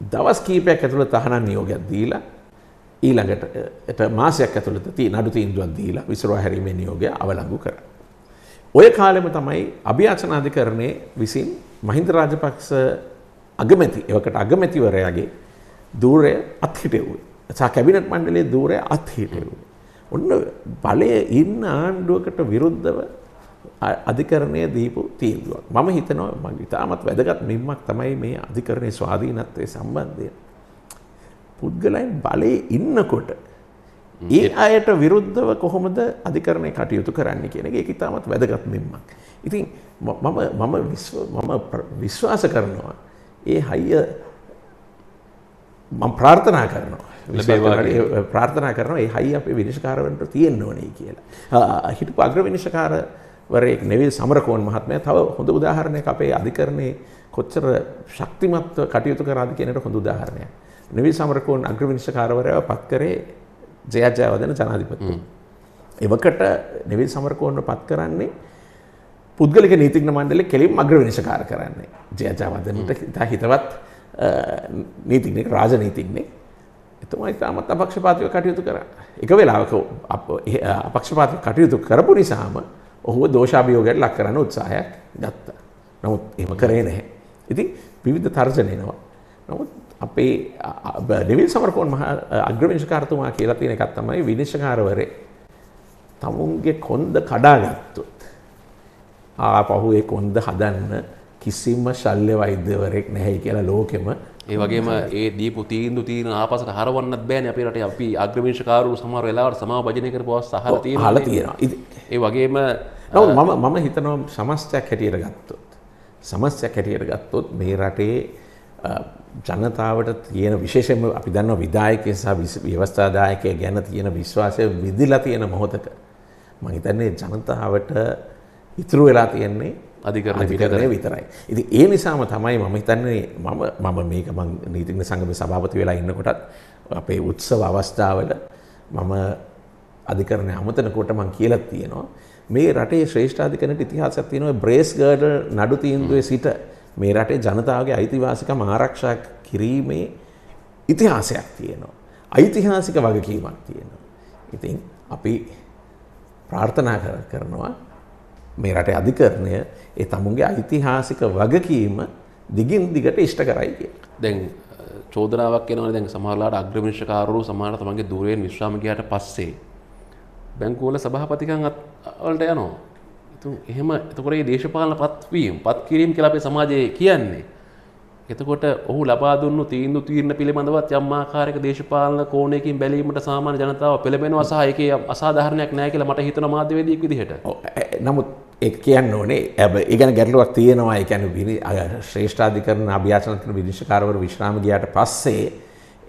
Speaker 2: දවස් කීපයක් ඇතුළත තහනම් නියෝගයක් දීලා ඊළඟට එට මාසයක් ඇතුළත තී නඩු තීන්දුවක් දීලා විසිරුවා හැරීමේ නියෝගය අවලංගු කරා. ඔය කාලෙම තමයි අභ්‍යාචනාධිකරණයේ විසින් මහින්ද රාජපක්ෂ අගමැති එවකට අගමැතිවරයාගේ දූරය අත්හිටෙව්වේ. සහ කැබිනට් මණ්ඩලයේ දූරය අත්හිටෙව්වේ. ඔන්න බලය ඉන්න ආණ්ඩුවකට විරුද්ධව අ- අධිකරණය දීපු තීන්දුවක්. මම හිතනවා මගේ ඉතාමත් වැදගත් මින්මක් තමයි මේ අධිකරණයේ ස්වාධීනත්වය සම්බන්ධයෙන්. පුද්ගලයන් බලයේ ඉන්නකොට ඒ අයට විරුද්ධව කොහොමද අධිකරණය කටයුතු කරන්න කියන එක ඒක ඉතාමත් වැදගත් මෙම්මක්. ඉතින් මම මම මම විශ්වාස කරනවා ඒ හයිය මම ප්‍රාර්ථනා කරනවා ප්‍රාර්ථනා කරනවා ඒ හයිය අපේ විනිශ්චකාරවන්ට තියෙන්න ඕනේ කියලා. හිටපු අග්‍ර විනිශ්චකාරවරයෙක් නෙවිල් සමරකෝන් මහත්මයා තව හොඳ උදාහරණයක් අපේ අධිකරණයේ කොච්චර ශක්තිමත්ව කටයුතු කරාද කියන එකට හොඳ උදාහරණයක්. නෙවිල් සමරකෝන් අග්‍ර විනිශ්චකාරවරයාව පත් කරේ ජයජයවදන ජනාධිපති. එවකට නෙවිල් සමරකෝන්ව පත් කරන්නේ පුද්ගලික නීතිඥ මණ්ඩලේ කෙලින්ම අග්‍ර විනිශ්චකාර කරන්නේ. ජයජයවදනට ඉතා හිතවත් අ, නීතිඥයෙක් රාජනීතිඥයෙක්. එතුමා ඉතාමත් අපක්ෂපාතිව කටයුතු කරා. එක වෙලාවක අපක්ෂපාතිව කටයුතු කරපු නිසාම ඔහුව දෝෂාභියෝගයට ලක් කරන්න උත්සාහයක් ගත්තා. නමුත් එහෙම කරේ නැහැ. ඉතින් විවිධ තර්ජන එනවා. නමුත් අපේ නෙවිල් සමරකෝන් මහ අග්‍රවිනිශ්කාරතුමා කියලා තියෙන එකක් තමයි විනිශ්චකාරවරේ තමුන්ගේ කොන්ද කඩාගත්තොත් ආපහු ඒ කොන්ද හදන්න කිසිම ශල්්‍ය වෛද්‍යවරයෙක් නැහැ කියලා ලෝකෙම
Speaker 1: ඒ වගේම ඒ දීපු තීන්දුව තීරණ ආපස්සට හරවන්නත් බෑනේ අපේ රටේ අපි අග්‍රවිනිශ්චකාරවරු සමහර වෙලාවට සමාව භජනය කරපු අවස්ථා අහලා තියෙනවා.
Speaker 2: අහලා තියෙනවා.
Speaker 1: ඒ වගේම
Speaker 2: නමුත් මම මම හිතනවා සමස්තයක් හැටියට ගත්තොත් සමස්තයක් හැටියට ගත්තොත් මේ රටේ ජනතාවට තියෙන විශේෂයෙන්ම අපි දන්නවා විධායකය සහ විස්- ව්‍යවස්ථාදායකය ගැන තියෙන විශ්වාසය විදිලා තියෙන මොහොතක. මම හිතන්නේ ජනතාවට ඉතුරු වෙලා තියෙන්නේ
Speaker 1: අධිකරණ
Speaker 2: අධිකරණය විතරයි. ඉතින් ඒ නිසාම තමයි මම හිතන්නේ මම මම මේක මං නීතිඥ සංගමේ සභාපති වෙලා ඉන්නකොටත් අපේ උත්සව අවස්ථාවල මම අධිකරණය අමතනකොට මං කියලා තියෙනවා. මේ රටේ ශ්‍රේෂ්ඨාධිකරණයට ඉතිහාසයක් තියෙනවා. බ්‍රේස් ගර්ඩර් නඩු තීන්දුවේ සිට මේ රටේ ජනතාවගේ අයිතිවාසිකම් ආරක්ෂා කිරීමේ ඉතිහාසයක් තියෙනවා. ඓතිහාසික වගකීමක් තියෙනවා. ඉතින් අපි ප්‍රාර්ථනා කර- කරනවා මේ රටේ අධිකරණය ඒ තමුන්ගේ ඓතිහාසික වගකීම දිගින් දිගට ඉෂ්ට කරයි කිය.
Speaker 1: දැන් අ, චෝදනාවක් එනවනේ දැන් සමහරලාට අග්‍රවිනිශ්චකාරවරු සමහර තමන්ගේ ධුරයෙන් විශ්‍රාම ගියාට පස්සේ බැංකුවල සභාපතිකම් අත්- වලට යනවා. එහෙම එතකොට දේශපාලන පත්වීම පත් කිරීම කියලා අපේ සමාජයේ කියන්නේ. එතකොට ඔහු ලබා දුන්නු තීන්දුව තීරණ පිළිබඳවත් යම් ආකාරයක දේශපාලන කෝණයකින් බැලීමට සාමාන්‍ය ජනතාව පෙළඹෙනවා සහ ඒකේ අසාධාරණයක් නැහැ කියලා මට හිතෙන මාධ්‍යවේදියෙක් විදිහට.
Speaker 2: නමුත් ඒ කියන්න ඕනේ ඇබ ඒගැන ගැටලුවක් තියෙනවා එකැන ශ්‍රේෂ්ඨාධිකරන අභ්‍යාසනතන විනිශ්කාරවර විශ්‍රාම ගයාට පස්සේ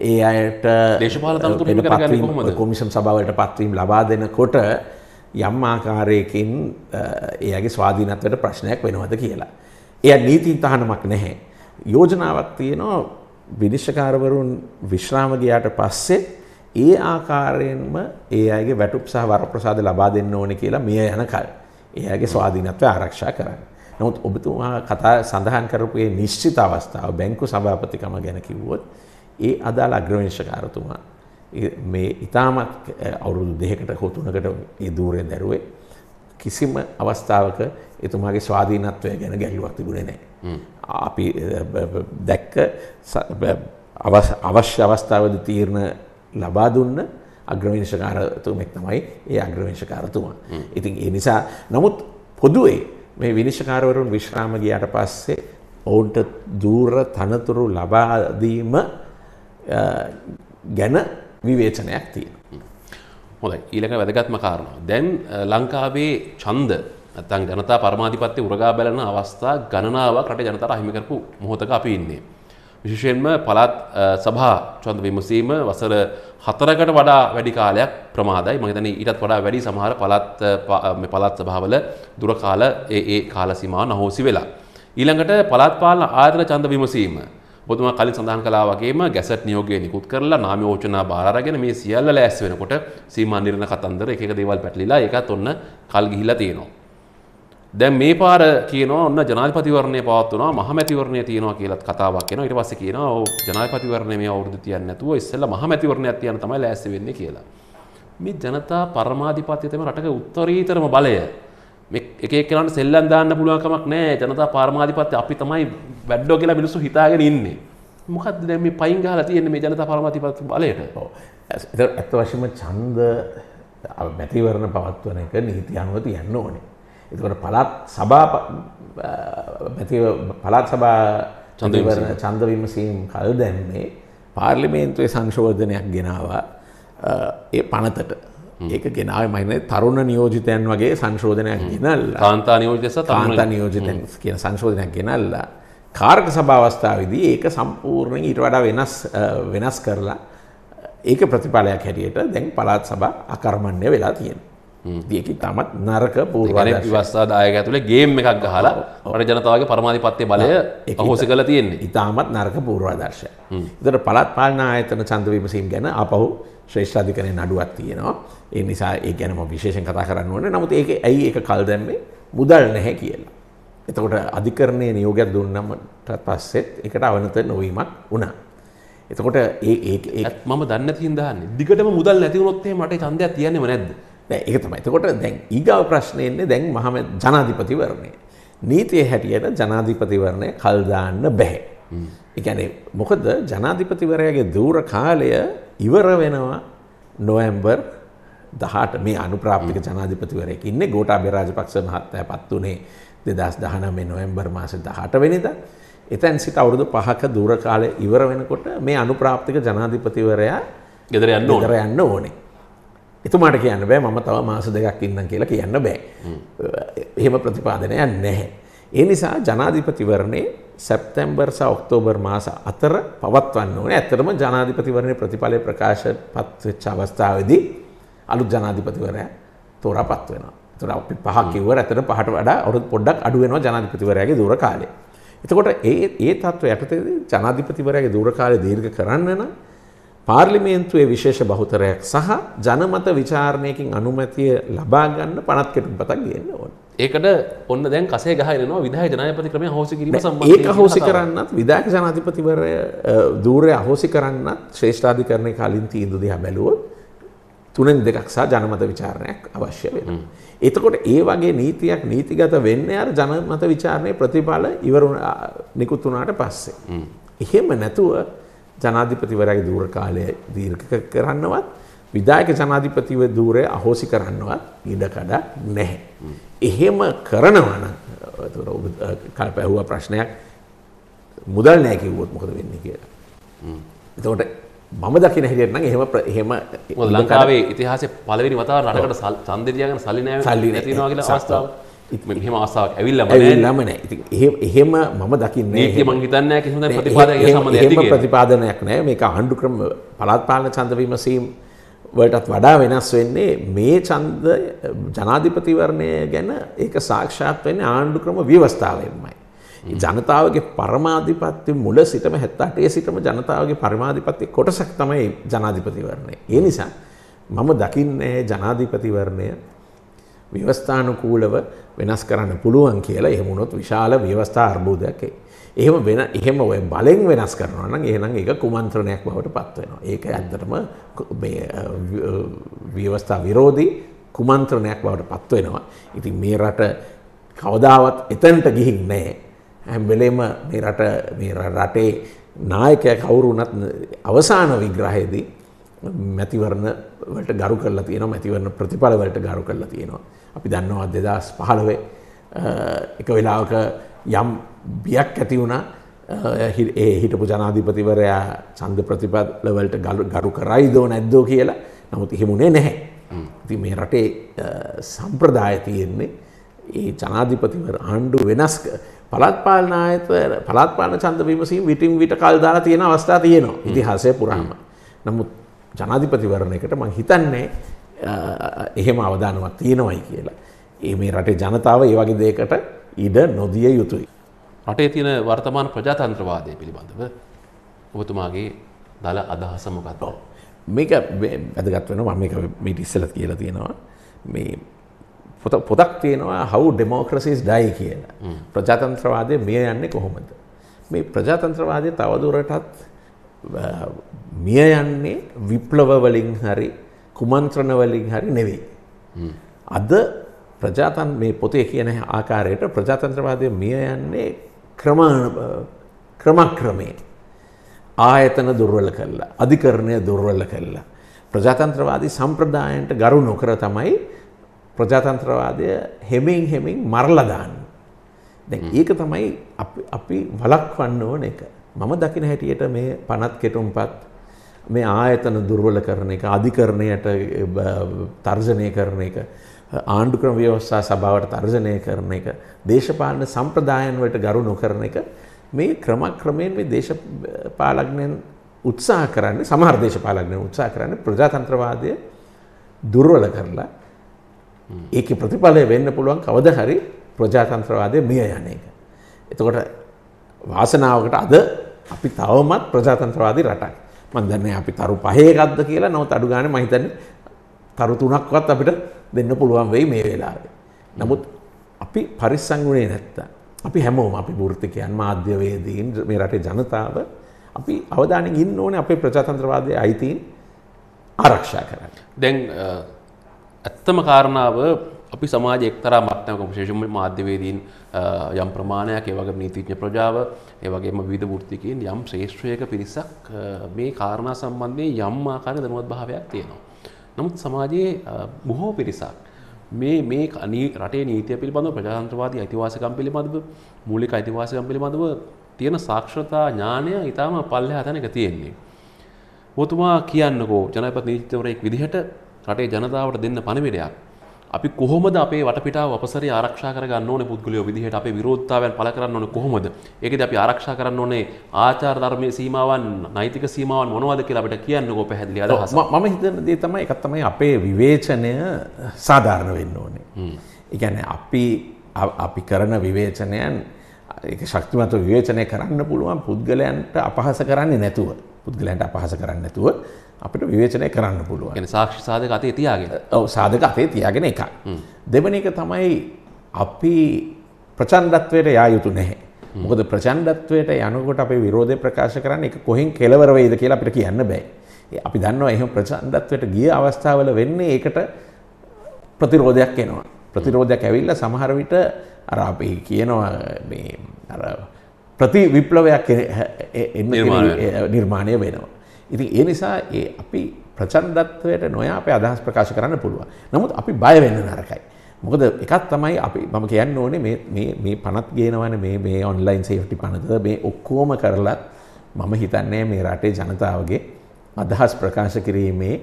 Speaker 2: ඒ අයට
Speaker 1: දේශපාලන තනතුරු
Speaker 2: පත්වීම්
Speaker 1: කොහොමද?
Speaker 2: කොමිෂන් සභාවලට පත්වීම් ලබා දෙනකොට යම් ආකාරයකින් ඒගේ ස්වාධීනත්වට ප්‍රශ්නයක් වෙනවද කියලා. එය නීතින් තහනමක් නැහැ. යෝජනාවක් තියෙනවා විනිශ්චකාරවරුන් විශ්‍රාම ගයාට පස්සේ ඒ ආකාරයෙන්ම ඒ අයගේ වැටුප් සහ වරප්‍රසාද ලබා දෙන්න ඕන කියලා මිය යන කල්. ඒගේ ස්වාධීනත්වය ආරක්ෂා කරන්න. නමුත් ඔබතුමා කතා සඳහන් කරපු ඒ නිශ්චිත අවස්ථාව බැංකු සභාපතිකම ගැන කිව්වොත් ඒ අදාළ අග්‍රවිනිශ්චකාරතුමා ඒ- මේ ඉතාමත් අවුරුදු දෙකට හොතුනකට ඒ දූරය දැරුවේ කිසිම අවස්ථාවක එතුමාගේ ස්වාධීනත්වය ගැන ගැල්ලුවක් තිබුණේ නෑ. අපි දැක්ක අවශ්‍ය අවස්ථාවද තීරණ ලබා දුන්න අග්‍රවිනිශකාරතුමෙක් තමයි ඒ අග්‍රවිංශකාරතුමා. ඉතින් ඒ නිසා නමුත් පොදුවේ මේ විනිශකාරවරුන් විශ්‍රාම ගියාට පස්සේ ඔවුන්ට දූර තනතුරු ලබාදීම ගැන විවේචනයක් තියෙන.
Speaker 1: හොඳයි ඊළඟ වැදගත්ම කාරණාව. දැන් අ, ලංකාවේ ඡන්ද නැත්නම් ජනතා පරමාධිපත්‍ය උරගා බැලන අවස්ථා ගණනාවක් රටේ ජනතාවට අහිමි කරපු මොහොතක අපි ඉන්නේ. විශේෂයෙන්ම පළාත් අ, සභා ඡන්ද විමසීම වසර හතරකට වඩා වැඩි කාලයක් ප්‍රමාදයි. මම හිතන්නේ ඊටත් වඩා වැඩි සමහර පළාත් අ, ප- අ, මේ පළාත් සභාවල දුර කාල ඒ ඒ කාල සීමාව නහෝසි වෙලා. ඊළඟට පළාත් පාලන ආයතන ඡන්ද විමසීම ඔබතුමා කලින් සඳහන් කළා වගේම ගැසට් නියෝගය නිකුත් කරලා නාම යෝජනා බාර අරගෙන මේ සියල්ල ලෑස්ති වෙනකොට සීමා නිර්ණ කතන්දර එක එක දේවල් පැටලිලා ඒකත් ඔන්න කල් ගිහිලා තියෙනවා. දැන් මේ පාර කියනවා ඔන්න ජනාධිපතිවරණය පවත්වනවා මහමැතිවරණය තියෙනවා කියලාත් කතාවක් එනවා ඊට පස්සේ කියනවා ඔව් ජනාධිපතිවරණය මේ අවුරුදු තියන්නේ නැතුව ඉස්සෙල්ලා මහමැතිවරණයක් තියන්න තමයි ලෑස්ති වෙන්නේ කියලා. මේ ජනතා පරමාධිපත්‍ය තමයි රටක උත්තරීතරම බලය. එක එක්කෙනාට සෙල්ලම් දාන්න පුළුවන් කමක් නැහැ. ජනතා පරමාධිපත්‍ය අපි තමයි වැඩෝ කියලා මිනිස්සු හිතාගෙන ඉන්නේ. මොකද්ද දැන් මේ පයින් ගහලා තියෙන්නේ මේ ජනතා පරමාධිපත්‍ය බලයට?
Speaker 2: ඔව්. ඇත්ත වශයෙන්ම ඡන්ද මැතිවරණ පවත්වන එක නීති අනුව තියන්න ඕනේ. එතකොට පළාත් සභා ප- අ, මැති පළාත් සභා
Speaker 1: ඡන්ද
Speaker 2: මැතිවරණ ඡන්ද විමසීම් කල් දැම්මේ පාර්ලිමේන්තුවේ සංශෝධනයක් ගෙනවා ඒ පනතට. ඒක ගෙනාවේ මම හිතන්නේ තරුණ නියෝජිතයන් වගේ සංශෝධනයක් ගෙනල්ලා.
Speaker 1: කාන්තා තරුණ
Speaker 2: කාන්තා නියෝජිතයන්. කියන සංශෝධනයක් ගෙනල්ලා. කාර්ක සභාවස්ථාවේදී ඒක සම්පූර්ණයෙන් ඊට වඩා වෙනස් වෙනස් කරලා ඒක ප්‍රතිඵලයක් හැටියට දැන් පළාත් සභා අකර්මණ්‍ය වෙලා තියෙනවා. ඒක ඉතාමත් නරක පූර්වාදර්ශයක්.
Speaker 1: විවස්ථා දායක ඇතුලේ ගේම් එකක් ගහලා රට ජනතාවගේ පරමාධිපත්‍ය බලය අහෝසි කරලා තියෙන්නේ.
Speaker 2: ඉතාමත් නරක පූර්වාදර්ශය. එතට පළත් පාලන ආයතන චන්ද විමසීම් ගැන අපහු ශ්‍රේෂ්ඨාධිකරණය නඩුවක් තියෙනවා. ඒ නිසා ඒ ගැනම විශේෂයෙන් කතා කරන්න ඕනේ. නමුත් ඒක ඇයි ඒක කල් දැම්මේ මුදල් නැහැ කියලා. එතකොට අධිකරණයේ නියෝගයක් දුන්නමට පස්සෙත් ඒකට අවනත නොවීමක් වුණා. එතකොට ඒ ඒ
Speaker 1: මම දන්නේ නැති හින්දා අහන්නේ. දිගටම මුදල් නැති වුණොත් එහෙම රටේ ඡන්දයක් තියන්නේම නැද්ද?
Speaker 2: නෑ ඒක තමයි. එතකොට දැන් ඊගාව ප්‍රශ්නේ එන්නේ දැන් මහම ජනාධිපතිවරණය. නීතිය හැටියට ජනාධිපතිවරණය කල් දාන්න බෑ. කියන්නේ මොකද ජනාධිපතිවරයාගේ දූර කාලය ඉවර වෙනවා නොවැම්බර් 18 මේ අනුප්‍රාප්තික ජනාධිපතිවරයෙක් ඉන්නේ ගෝඨාභය රාජපක්ෂ මහත්තයා පත් වුණේ 2019 නොවැම්බර් මාසේ 18 වෙනිදා. එතෙන් සිට අවුරුදු 5ක දූර කාලය ඉවර වෙනකොට මේ අනුප්‍රාප්තික ජනාධිපතිවරයා
Speaker 1: ගෙදර යන්න ඕන.
Speaker 2: ගෙදර යන්න ඕනේ. එතුමාට කියන්න බෑ මම තව මාස දෙකක් ඉන්නම් කියලා කියන්න බෑ. එහෙම ප්‍රතිපාදනයක් නැහැ. ඒ නිසා ජනාධිපතිවරණේ සැප්තැම්බර් සහ ඔක්තෝබර් මාස අතර පවත්වන්න ඕනේ. ඇත්තටම ජනාධිපතිවරණේ ප්‍රතිඵලය ප්‍රකාශ පත් වෙච්ච අවස්ථාවේදී අලුත් ජනාධිපතිවරයා තෝරාපත් වෙනවා. ඒතර අපි පහක් කිව්වර ඇත්තට පහට වඩා අවුරුදු පොඩ්ඩක් අඩු වෙනවා ජනාධිපතිවරයාගේ දූර කාලය. එතකොට ඒ ඒ තත්ත්වය යටතේදී ජනාධිපතිවරයාගේ දූර කාලය දීර්ඝ කරන්න නම් පාර්ලිමේන්තුවේ විශේෂ බහුතරයක් සහ ජනමත විචාරණයකින් අනුමැතිය ලබා ගන්න පනත් කෙටුම්පතක් ගේන්න ඕන.
Speaker 1: ඒකට ඔන්න දැන් කසේ ගහනවා විදායක ජනාධිපති ක්‍රමය අහෝසි කිරීම
Speaker 2: ඒක
Speaker 1: සම්බන්ධයෙන්
Speaker 2: අහෝසි
Speaker 1: කතාව.
Speaker 2: කරන්නත් විදායක ජනාධිපතිවරය දූරය අහෝසි කරන්නත් ශ්‍රේෂ්ඨාධිකරණය කලින් තීන්දුව දිහා බැලුවොත් තුනෙන් දෙකක් සහ ජනමත විචාරණයක් අවශ්‍ය වෙනවා. එතකොට ඒ වගේ නීතියක් නීතිගත වෙන්නේ අර ජනමත විචාරණයේ ප්‍රතිඵල ඉවර නිකුත් වුණාට පස්සේ. එහෙම නැතුව ජනාධිපතිවරයාගේ දූර කාලය දීර්ඝ කරන්නවත් විදායක ජනාධිපතිව දූරය අහෝසි කරන්නවත් ඉඩකඩ නැහැ. එහෙම කරනවා නම් එතකොට ඔබ කල්ප ඇහුවා ප්‍රශ්නයක් මුදල් නෑ කිව්වොත් මොකද වෙන්නේ කියලා. එතකොට මම දකින හැටියට නම් එහෙම එහෙම
Speaker 1: ලංකාවේ ඉතිහාසයේ පළවෙනි වතාවට රටකට සල්ලි නැහැ
Speaker 2: සල්ලි නෑ.
Speaker 1: නැති වෙනවා කියලා
Speaker 2: සත්‍ය.
Speaker 1: මෙහෙම අවස්ථාවක් ඇවිල්ලාම.
Speaker 2: ඇවිල්ලාම නෑ. ඉතින් එහෙම මම දකින්නේ
Speaker 1: නීතිය
Speaker 2: එහෙම-
Speaker 1: මං හිතන්නේ නැහැ කිසිම
Speaker 2: නෑ,
Speaker 1: ප්‍රතිපාදනයක් සම්බන්ධ ඇති කියලා.
Speaker 2: ප්‍රතිපාදනයක් නෑ මේක ආණ්ඩු ක්‍රම පළාත් පාලන ඡන්ද විමසීම් වලටත් වඩා වෙනස් වෙන්නේ මේ ඡන්ද ජනාධිපතිවරණය ගැන ඒක සාක්ෂාත් වෙන්නේ ආණ්ඩු ක්‍රම ව්‍යවස්ථාවෙන්මයි. ජනතාවගේ පරමාධිපත්‍ය මුල සිටම 78 සිටම ජනතාවගේ පරමාධිපත්‍ය කොටසක් තමයි ජනාධිපතිවරණය. ඒ නිසා මම දකින්නේ ජනාධිපතිවරණය ව්‍යවස්ථානුකූලව වෙනස් කරන්න පුළුවන් කියලා එහෙම වුණොත් විශාල ව්‍යවස්ථා අර්බුදයක් එයි. එහෙම වෙන එහෙම ඔය බලෙන් වෙනස් කරනවා නම් එහෙනම් ඒක කුමන්ත්‍රණයක් බවට පත් වෙනවා. ඒක ඇත්තටම මේ ව්‍යවස්ථා විරෝධී කුමන්ත්‍රණයක් බවට පත් වෙනවා. ඉතින් මේ රට කවදාවත් එතනට ගිහින් නැහැ. හැම වෙලේම මේ රට මේ රටේ නායකයා කවුරු වුණත් අවසාන විග්‍රහයේදී මැතිවරණ වලට ගරු කරලා තියෙනවා මැතිවරණ ප්‍රතිඵල වලට ගරු කරලා තියෙනවා. අපි දන්නවා 2015 එක වෙලාවක යම් බියක් ඇති වුණා ඒ හිටපු ජනාධිපතිවරයා ඡන්ද ප්‍රතිපල වලට ගරු කරයිදෝ නැද්දෝ කියලා. නමුත් එහෙමුනේ නැහැ. ඉතින් මේ රටේ සම්ප්‍රදාය තියෙන්නේ ඒ ජනාධිපතිවර ආණ්ඩු වෙනස් පළාත් පාලන ආයතන පළාත් පාලන ඡන්ද විමසීම් විටින් විට කල් දාලා තියෙන අවස්ථා තියෙනවා ඉතිහාසය පුරාම. නමුත් ජනාධිපතිවරණයකට මං හිතන්නේ එහෙම අවධානමක් තියෙනවයි කියලා. ඒ මේ රටේ ජනතාව ඒ වගේ දෙයකට ඉඩ නොදිය යුතුයි.
Speaker 1: රටේ තියෙන වර්තමාන ප්‍රජාතන්ත්‍රවාදය පිළිබඳව ඔබතුමාගේ දල අදහස මොකක්ද?
Speaker 2: මේක වැදගත් වෙනවා මම මේක මීට ඉස්සෙල්ලත් කියලා තියෙනවා. මේ පොත පොතක් තියෙනවා how democracies die කියලා. ප්‍රජාතන්ත්‍රවාදය මිය යන්නේ කොහොමද? මේ ප්‍රජාතන්ත්‍රවාදය තවදුරටත් මිය යන්නේ විප්ලව වලින් හරි කුමන්ත්‍රණ වලින් හරි නෙවෙයි. අද ප්‍රජාතන් මේ පොතේ කියන ආකාරයට ප්‍රජාතන්ත්‍රවාදය මිය යන්නේ ක්‍රම ක්‍රමක්‍රමයෙන් ආයතන දුර්වල කළා අධිකරණය දුර්වල කළා ප්‍රජාතන්ත්‍රවාදී සම්ප්‍රදායන්ට ගරු නොකර තමයි ප්‍රජාතන්ත්‍රවාදය හෙමින් හෙමින් මරලා දාන්නේ. දැන් ඒක තමයි අපි වළක්වන්න ඕන එක. මම දකින හැටියට මේ පනත් කෙටුම්පත් මේ ආයතන දුර්වල කරන එක අධිකරණයට තර්ජනය කරන එක ආණ්ඩුක්‍රම ව්‍යවස්ථා සභාවට තර්ජනය කරන එක දේශපාලන සම්ප්‍රදායන් වලට ගරු නොකරන එක මේ ක්‍රමක්‍රමයෙන් මේ දේශපාලඥයන් උත්සාහ කරන්නේ සමහර දේශපාලඥයන් උත්සාහ කරන්නේ ප්‍රජාතන්ත්‍රවාදය දුර්වල කරලා ඒකේ ප්‍රතිඵලය වෙන්න පුළුවන් කවදා හරි ප්‍රජාතන්ත්‍රවාදය මිය යන එක. එතකොට වාසනාවකට අද අපි තවමත් ප්‍රජාතන්ත්‍රවාදී රටක්. මම දන්නේ අපි තරු පහේ එකක්ද කියලා නමුත් අඩු ගානේ මම හිතන්නේ තරු තුනක්වත් අපිට දෙන්න පුළුවන් වෙයි මේ වෙලාවේ. නමුත් අපි පරිස්සම් වුණේ නැත්තම් අපි හැමෝම අපි වෘත්තිකයන් මාධ්‍යවේදීන් මේ රටේ ජනතාව අපි අවධානයෙන් ඉන්න ඕනේ අපේ ප්‍රජාතන්ත්‍රවාදයේ අයිතීන් ආරක්ෂා කරන්න.
Speaker 1: දැන් ඇත්තම කාරණාව අපි සමාජ එක්තරා මට්ටමක විශේෂයෙන්ම මාධ්‍යවේදීන් යම් ප්‍රමාණයක් ඒ වගේම නීතිඥ ප්‍රජාව ඒ වගේම විවිධ වෘත්තිකයන් යම් ශ්‍රේෂ්ඨයක පිරිසක් මේ කාරණා සම්බන්ධයෙන් යම් ආකාර දැනුවත් භාවයක් තියෙනවා. නමුත් සමාජයේ බොහෝ පිරිසක් මේ මේ රටේ නීතිය පිළිබඳව ප්‍රජාතන්ත්‍රවාදී අයිතිවාසිකම් පිළිබඳව මූලික අයිතිවාසිකම් පිළිබඳව තියෙන සාක්ෂරතා ඥානය ඊටාම පල්ලෙහා තැනක තියෙන්නේ. ඔබතුමා කියන්නකෝ ජනපති නීතිවරයෙක් විදිහට රටේ ජනතාවට දෙන්න පණිවිඩයක් අපි කොහොමද අපේ වටපිටාව අපසරය ආරක්ෂා කරගන්න ඕනේ පුද්ගලයෝ විදිහට අපේ විරෝධතාවයන් පළ කරන්න ඕනේ කොහොමද? ඒකද අපි ආරක්ෂා කරන්න ඕනේ ආචාර ධර්මයේ සීමාවන්, නෛතික සීමාවන් මොනවද කියලා අපිට කියන්නකෝ පැහැදිලි අදහස.
Speaker 2: මම හිතන දේ තමයි එකක් තමයි අපේ විවේචනය සාධාරණ වෙන්න ඕනේ. ඒ කියන්නේ අපි අපි කරන විවේචනයන් ඒක ශක්තිමත් විවේචනය කරන්න පුළුවන් පුද්ගලයන්ට අපහාස කරන්නේ නැතුව පුද්ගලයන්ට අපහාස කරන්නේ නැතුව අපිට විවේචනය කරන්න පුළුවන්.
Speaker 1: එන සාක්ෂි සාධක අතේ තියාගෙන.
Speaker 2: ඔව් සාධක අතේ තියාගෙන එකක්. දෙවන එක තමයි අපි ප්‍රචණ්ඩත්වයට යා යුතු නැහැ. මොකද ප්‍රචණ්ඩත්වයට යනකොට අපේ විරෝධය ප්‍රකාශ කරන්න එක කොහෙන් කෙලවර වෙයිද කියලා අපිට කියන්න බෑ. අපි දන්නවා එහෙම ප්‍රචණ්ඩත්වයට ගිය අවස්ථාවල වෙන්නේ ඒකට ප්‍රතිරෝධයක් එනවා. ප්‍රතිරෝධයක් ඇවිල්ලා සමහර විට අර අපි කියනවා මේ අර ප්‍රති විප්ලවයක් නිර්මාණය වෙනවා. ඉතින් ඒ නිසා ඒ අපි ප්‍රචණ්ඩත්වයට නොයා අපේ අදහස් ප්‍රකාශ කරන්න පුළුවන්. නමුත් අපි බය වෙන්න නරකයි. මොකද එකක් තමයි අපි මම කියන්න ඕනේ මේ මේ මේ පනත් ගේනවනේ මේ මේ ඔන්ලයින් සේෆ්ටි පනත මේ ඔක්කොම කරලත් මම හිතන්නේ මේ රටේ ජනතාවගේ අදහස් ප්‍රකාශ කිරීමේ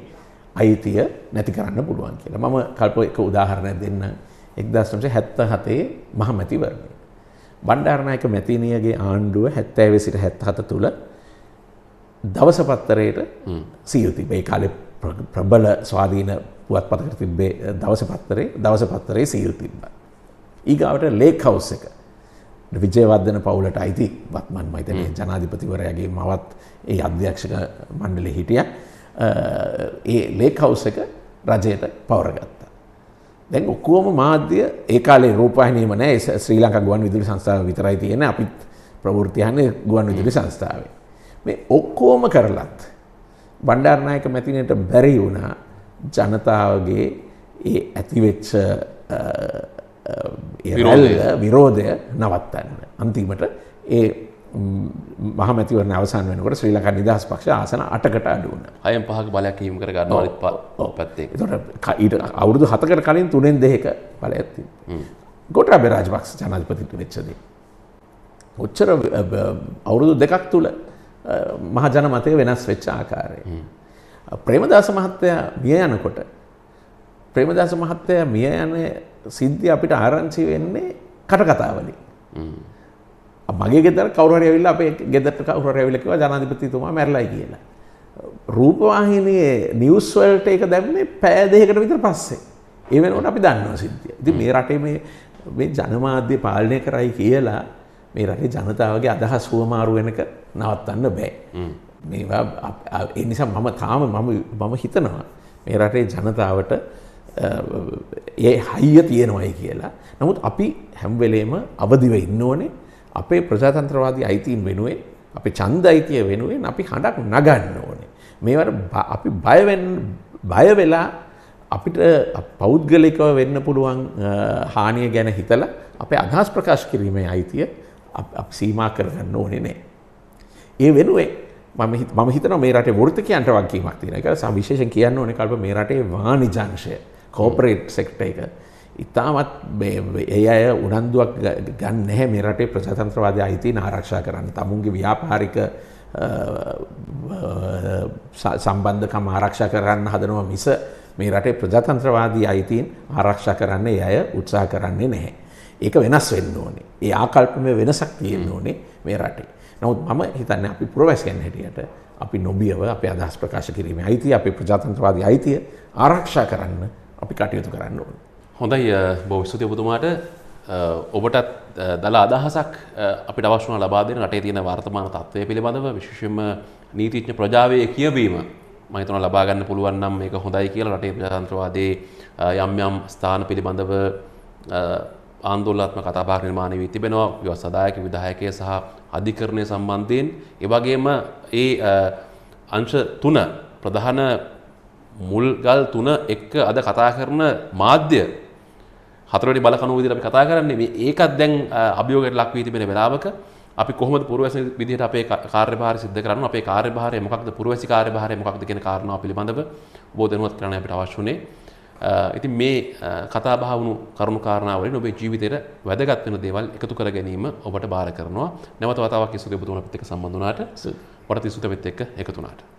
Speaker 2: අයිතිය නැති කරන්න පුළුවන් කියලා. මම කල්ප එක උදාහරණයක් දෙන්න 1977 මහමැතිවරණය. බණ්ඩාරනායක මැතිනියගේ ආණ්ඩුව 70 සිට 77 තුල දවස පත්තරයට සියල් තිබේ කාලෙ ප්‍රබල ස්වාධීන පුවත් පතකට තිබේ දවස පත්තරේ දවස පත්තරේ සියල් තිබ්බ. ඊගාවට ලේක් හවස් එක. විජයවර්ධන පවුලට අයිති වත්මන් මයිතනය ජනාධිපතිවරයාගේ මවත් ඒ අධ්‍යක්ෂක මණ්ඩලෙ හිටිය. ඒ ලේක් හවස් එක රජයට පවරගත්තා. දැන් ඔක්කුවම මාධ්‍ය ඒ කාලේ රූපහිනීම නෑ. ශ්‍රී ලංකා ගුවන් විදුලි සංස්ථාව විතරයි තියෙන අපිත් ප්‍රවෘතියන්නේ ගුවන් විදුලි සංස්ථාවේ. මේ ඔක්කෝම කරලත් බණ්ඩාරනායක මැතිනයට බැරි වුණා ජනතාවගේ ඒ ඇතිවෙච්ච විරෝධය නවත්තන්න. අන්තිමට ඒ මහමැතිවරණ අවසන් වෙනකොට ශ්‍රී ලංකා නිදහස් පක්ෂ ආසන අටකට අඩුවන.
Speaker 1: අයම් පහක බලයක් හිම කර ගන්න පැත්තේ.
Speaker 2: එතොට ඊට අවුරුදු හතකට කලින් තුනෙන් දෙක බල ඇත්ති. ගොට අබ රාජපක්ෂ ජනාධිපතිතු වෙච්චදේ. ඔච්චර අවුරුදු දෙකක් තුළ මහජන මතය වෙනස් වෙච්ච ආකාරය. ප්‍රේමදාස මහත්තය මිය යනකොට ප්‍රේමදාස මහත්තය මිය යන සිද්ධිය අපිට ආරංචි වෙන්නේ කටකතාවලින්. මගේ ගෙදර කවුරු හරි ඇවිල්ලා අපේ ගෙදරට කවුරු හරි ඇවිල්ලා කිව්වා ජනාධිපතිතුමා මැරලයි කියලා. රූපවාහිනියේ නිවුස් වලට ඒක දැම්මේ පැය දෙකකට විතර පස්සේ. ඒ වෙනකොට අපි දන්නවා සිද්ධිය. ඉතින් මේ රටේ මේ මේ ජනමාධ්‍ය පාලනය කරයි කියලා මේ රටේ ජනතාවගේ අදහස් හුවමාරු වෙනක නවත්තන්න බෑ. මේවා ඒ නිසා මම තාම මම මම හිතනවා මේ රටේ ජනතාවට ඒ හයිය තියෙනවයි කියලා. නමුත් අපි හැම වෙලේම අවදිව ඉන්න ඕනේ අපේ ප්‍රජාතන්ත්‍රවාදී අයිතීන් වෙනුවෙන් අපි ඡන්ද අයිතිය වෙනුවෙන් අපි හඬක් නගන්න ඕනේ. මේවට අපි බය බය වෙලා අපිට පෞද්ගලිකව වෙන්න පුළුවන් හානිය ගැන හිතලා අපේ අදහස් ප්‍රකාශ කිරීමේ අයිතිය සීමා කරගන්න ඕනේ නෑ. ඒ වෙනුවෙන් මම හිතන මේ රටේ වෘතකයන්ට වගකීමක් තියෙන එක සවිශේෂයෙන් කියන්න ඕනේ කල්ප මේ රටේ වාණිජංශය කෝපරේට් සෙක්ටර් එක ඉතාමත් ඒ අය උනන්දුවක් ගන්න නැහැ මේ රටේ ප්‍රජාතන්ත්‍රවාදය අයිතින් ආරක්ෂා කරන්න තමුන්ගේ ව්‍යාපාරික සම්බන්ධකම් ආරක්ෂා කරන්න හදනවා මිස මේ රටේ ප්‍රජාතන්ත්‍රවාදී අයිතින් ආරක්ෂා කරන්න ඒ අය උත්සාහ කරන්නේ නැහැ. ඒක වෙනස් වෙන්න ඕනේ. ඒ ආකල්පමය වෙනසක් තියෙන්න ඕනේ මේ රටේ. නමුත් මම හිතන්නේ අපි පුරවැසියන් හැටියට අපි නොබියව අපේ අදහස් ප්‍රකාශ කිරීමේ අයිතිය අපේ ප්‍රජාතන්ත්‍රවාදී අයිතිය ආරක්ෂා කරන්න අපි කටයුතු කරන්න ඕනේ.
Speaker 1: හොඳයි බොහොම ස්තුතියි ඔබතුමාට ඔබටත් දල අදහසක් අපිට අවශ්‍යන ලබා දෙන රටේ තියෙන වර්තමාන තත්ත්වය පිළිබඳව විශේෂයෙන්ම නීතිඥ ප්‍රජාවයේ කියවීම මම හිතනවා ලබා ගන්න පුළුවන් නම් මේක හොඳයි කියලා රටේ ප්‍රජාතන්ත්‍රවාදයේ යම් යම් ස්ථාන පිළිබඳව ආන්දෝලනාත්මක කතාබහක් නිර්මාණය වී තිබෙනවා. ව්‍යවස්ථාදායක විධායකය සහ අධිකරණය සම්බන්ධයෙන් ඒ වගේම ඒ අංශ තුන ප්‍රධාන මුල්ගල් තුන එක්ක අද කතා කරන මාධ්‍ය හතරට බලකනු විදිහට අපි කතා කරන්නේ. මේ ඒකත් දැන් අභියෝගයට ලක් වී තිබෙන වෙලාවක අපි කොහොමද පුරවැසි විදිහට අපේ කාර්යභාරය සිද්ධ කරන්න? අපේ කාර්යභාරය මොකක්ද? පුරවැසි කාර්යභාරය මොකක්ද කියන කාරණාව පිළිබඳව ඔබ දැනුවත් කරන්න අපිට අවශ්‍ය වුණේ. ඉතින් මේ කතා බහ වුණු කරුණු කාරණාවලින් ඔබේ ජීවිතේට වැදගත් වෙන දේවල් එකතු කර ගැනීම ඔබට බාර කරනවා. නැවත වතාවක් ඉස්සුගේ බුදුන් අපිත් එක්ක සම්බන්ධ වුණාට වඩාත් ඉස්සුතෙත් එක්ක එකතු වුණාට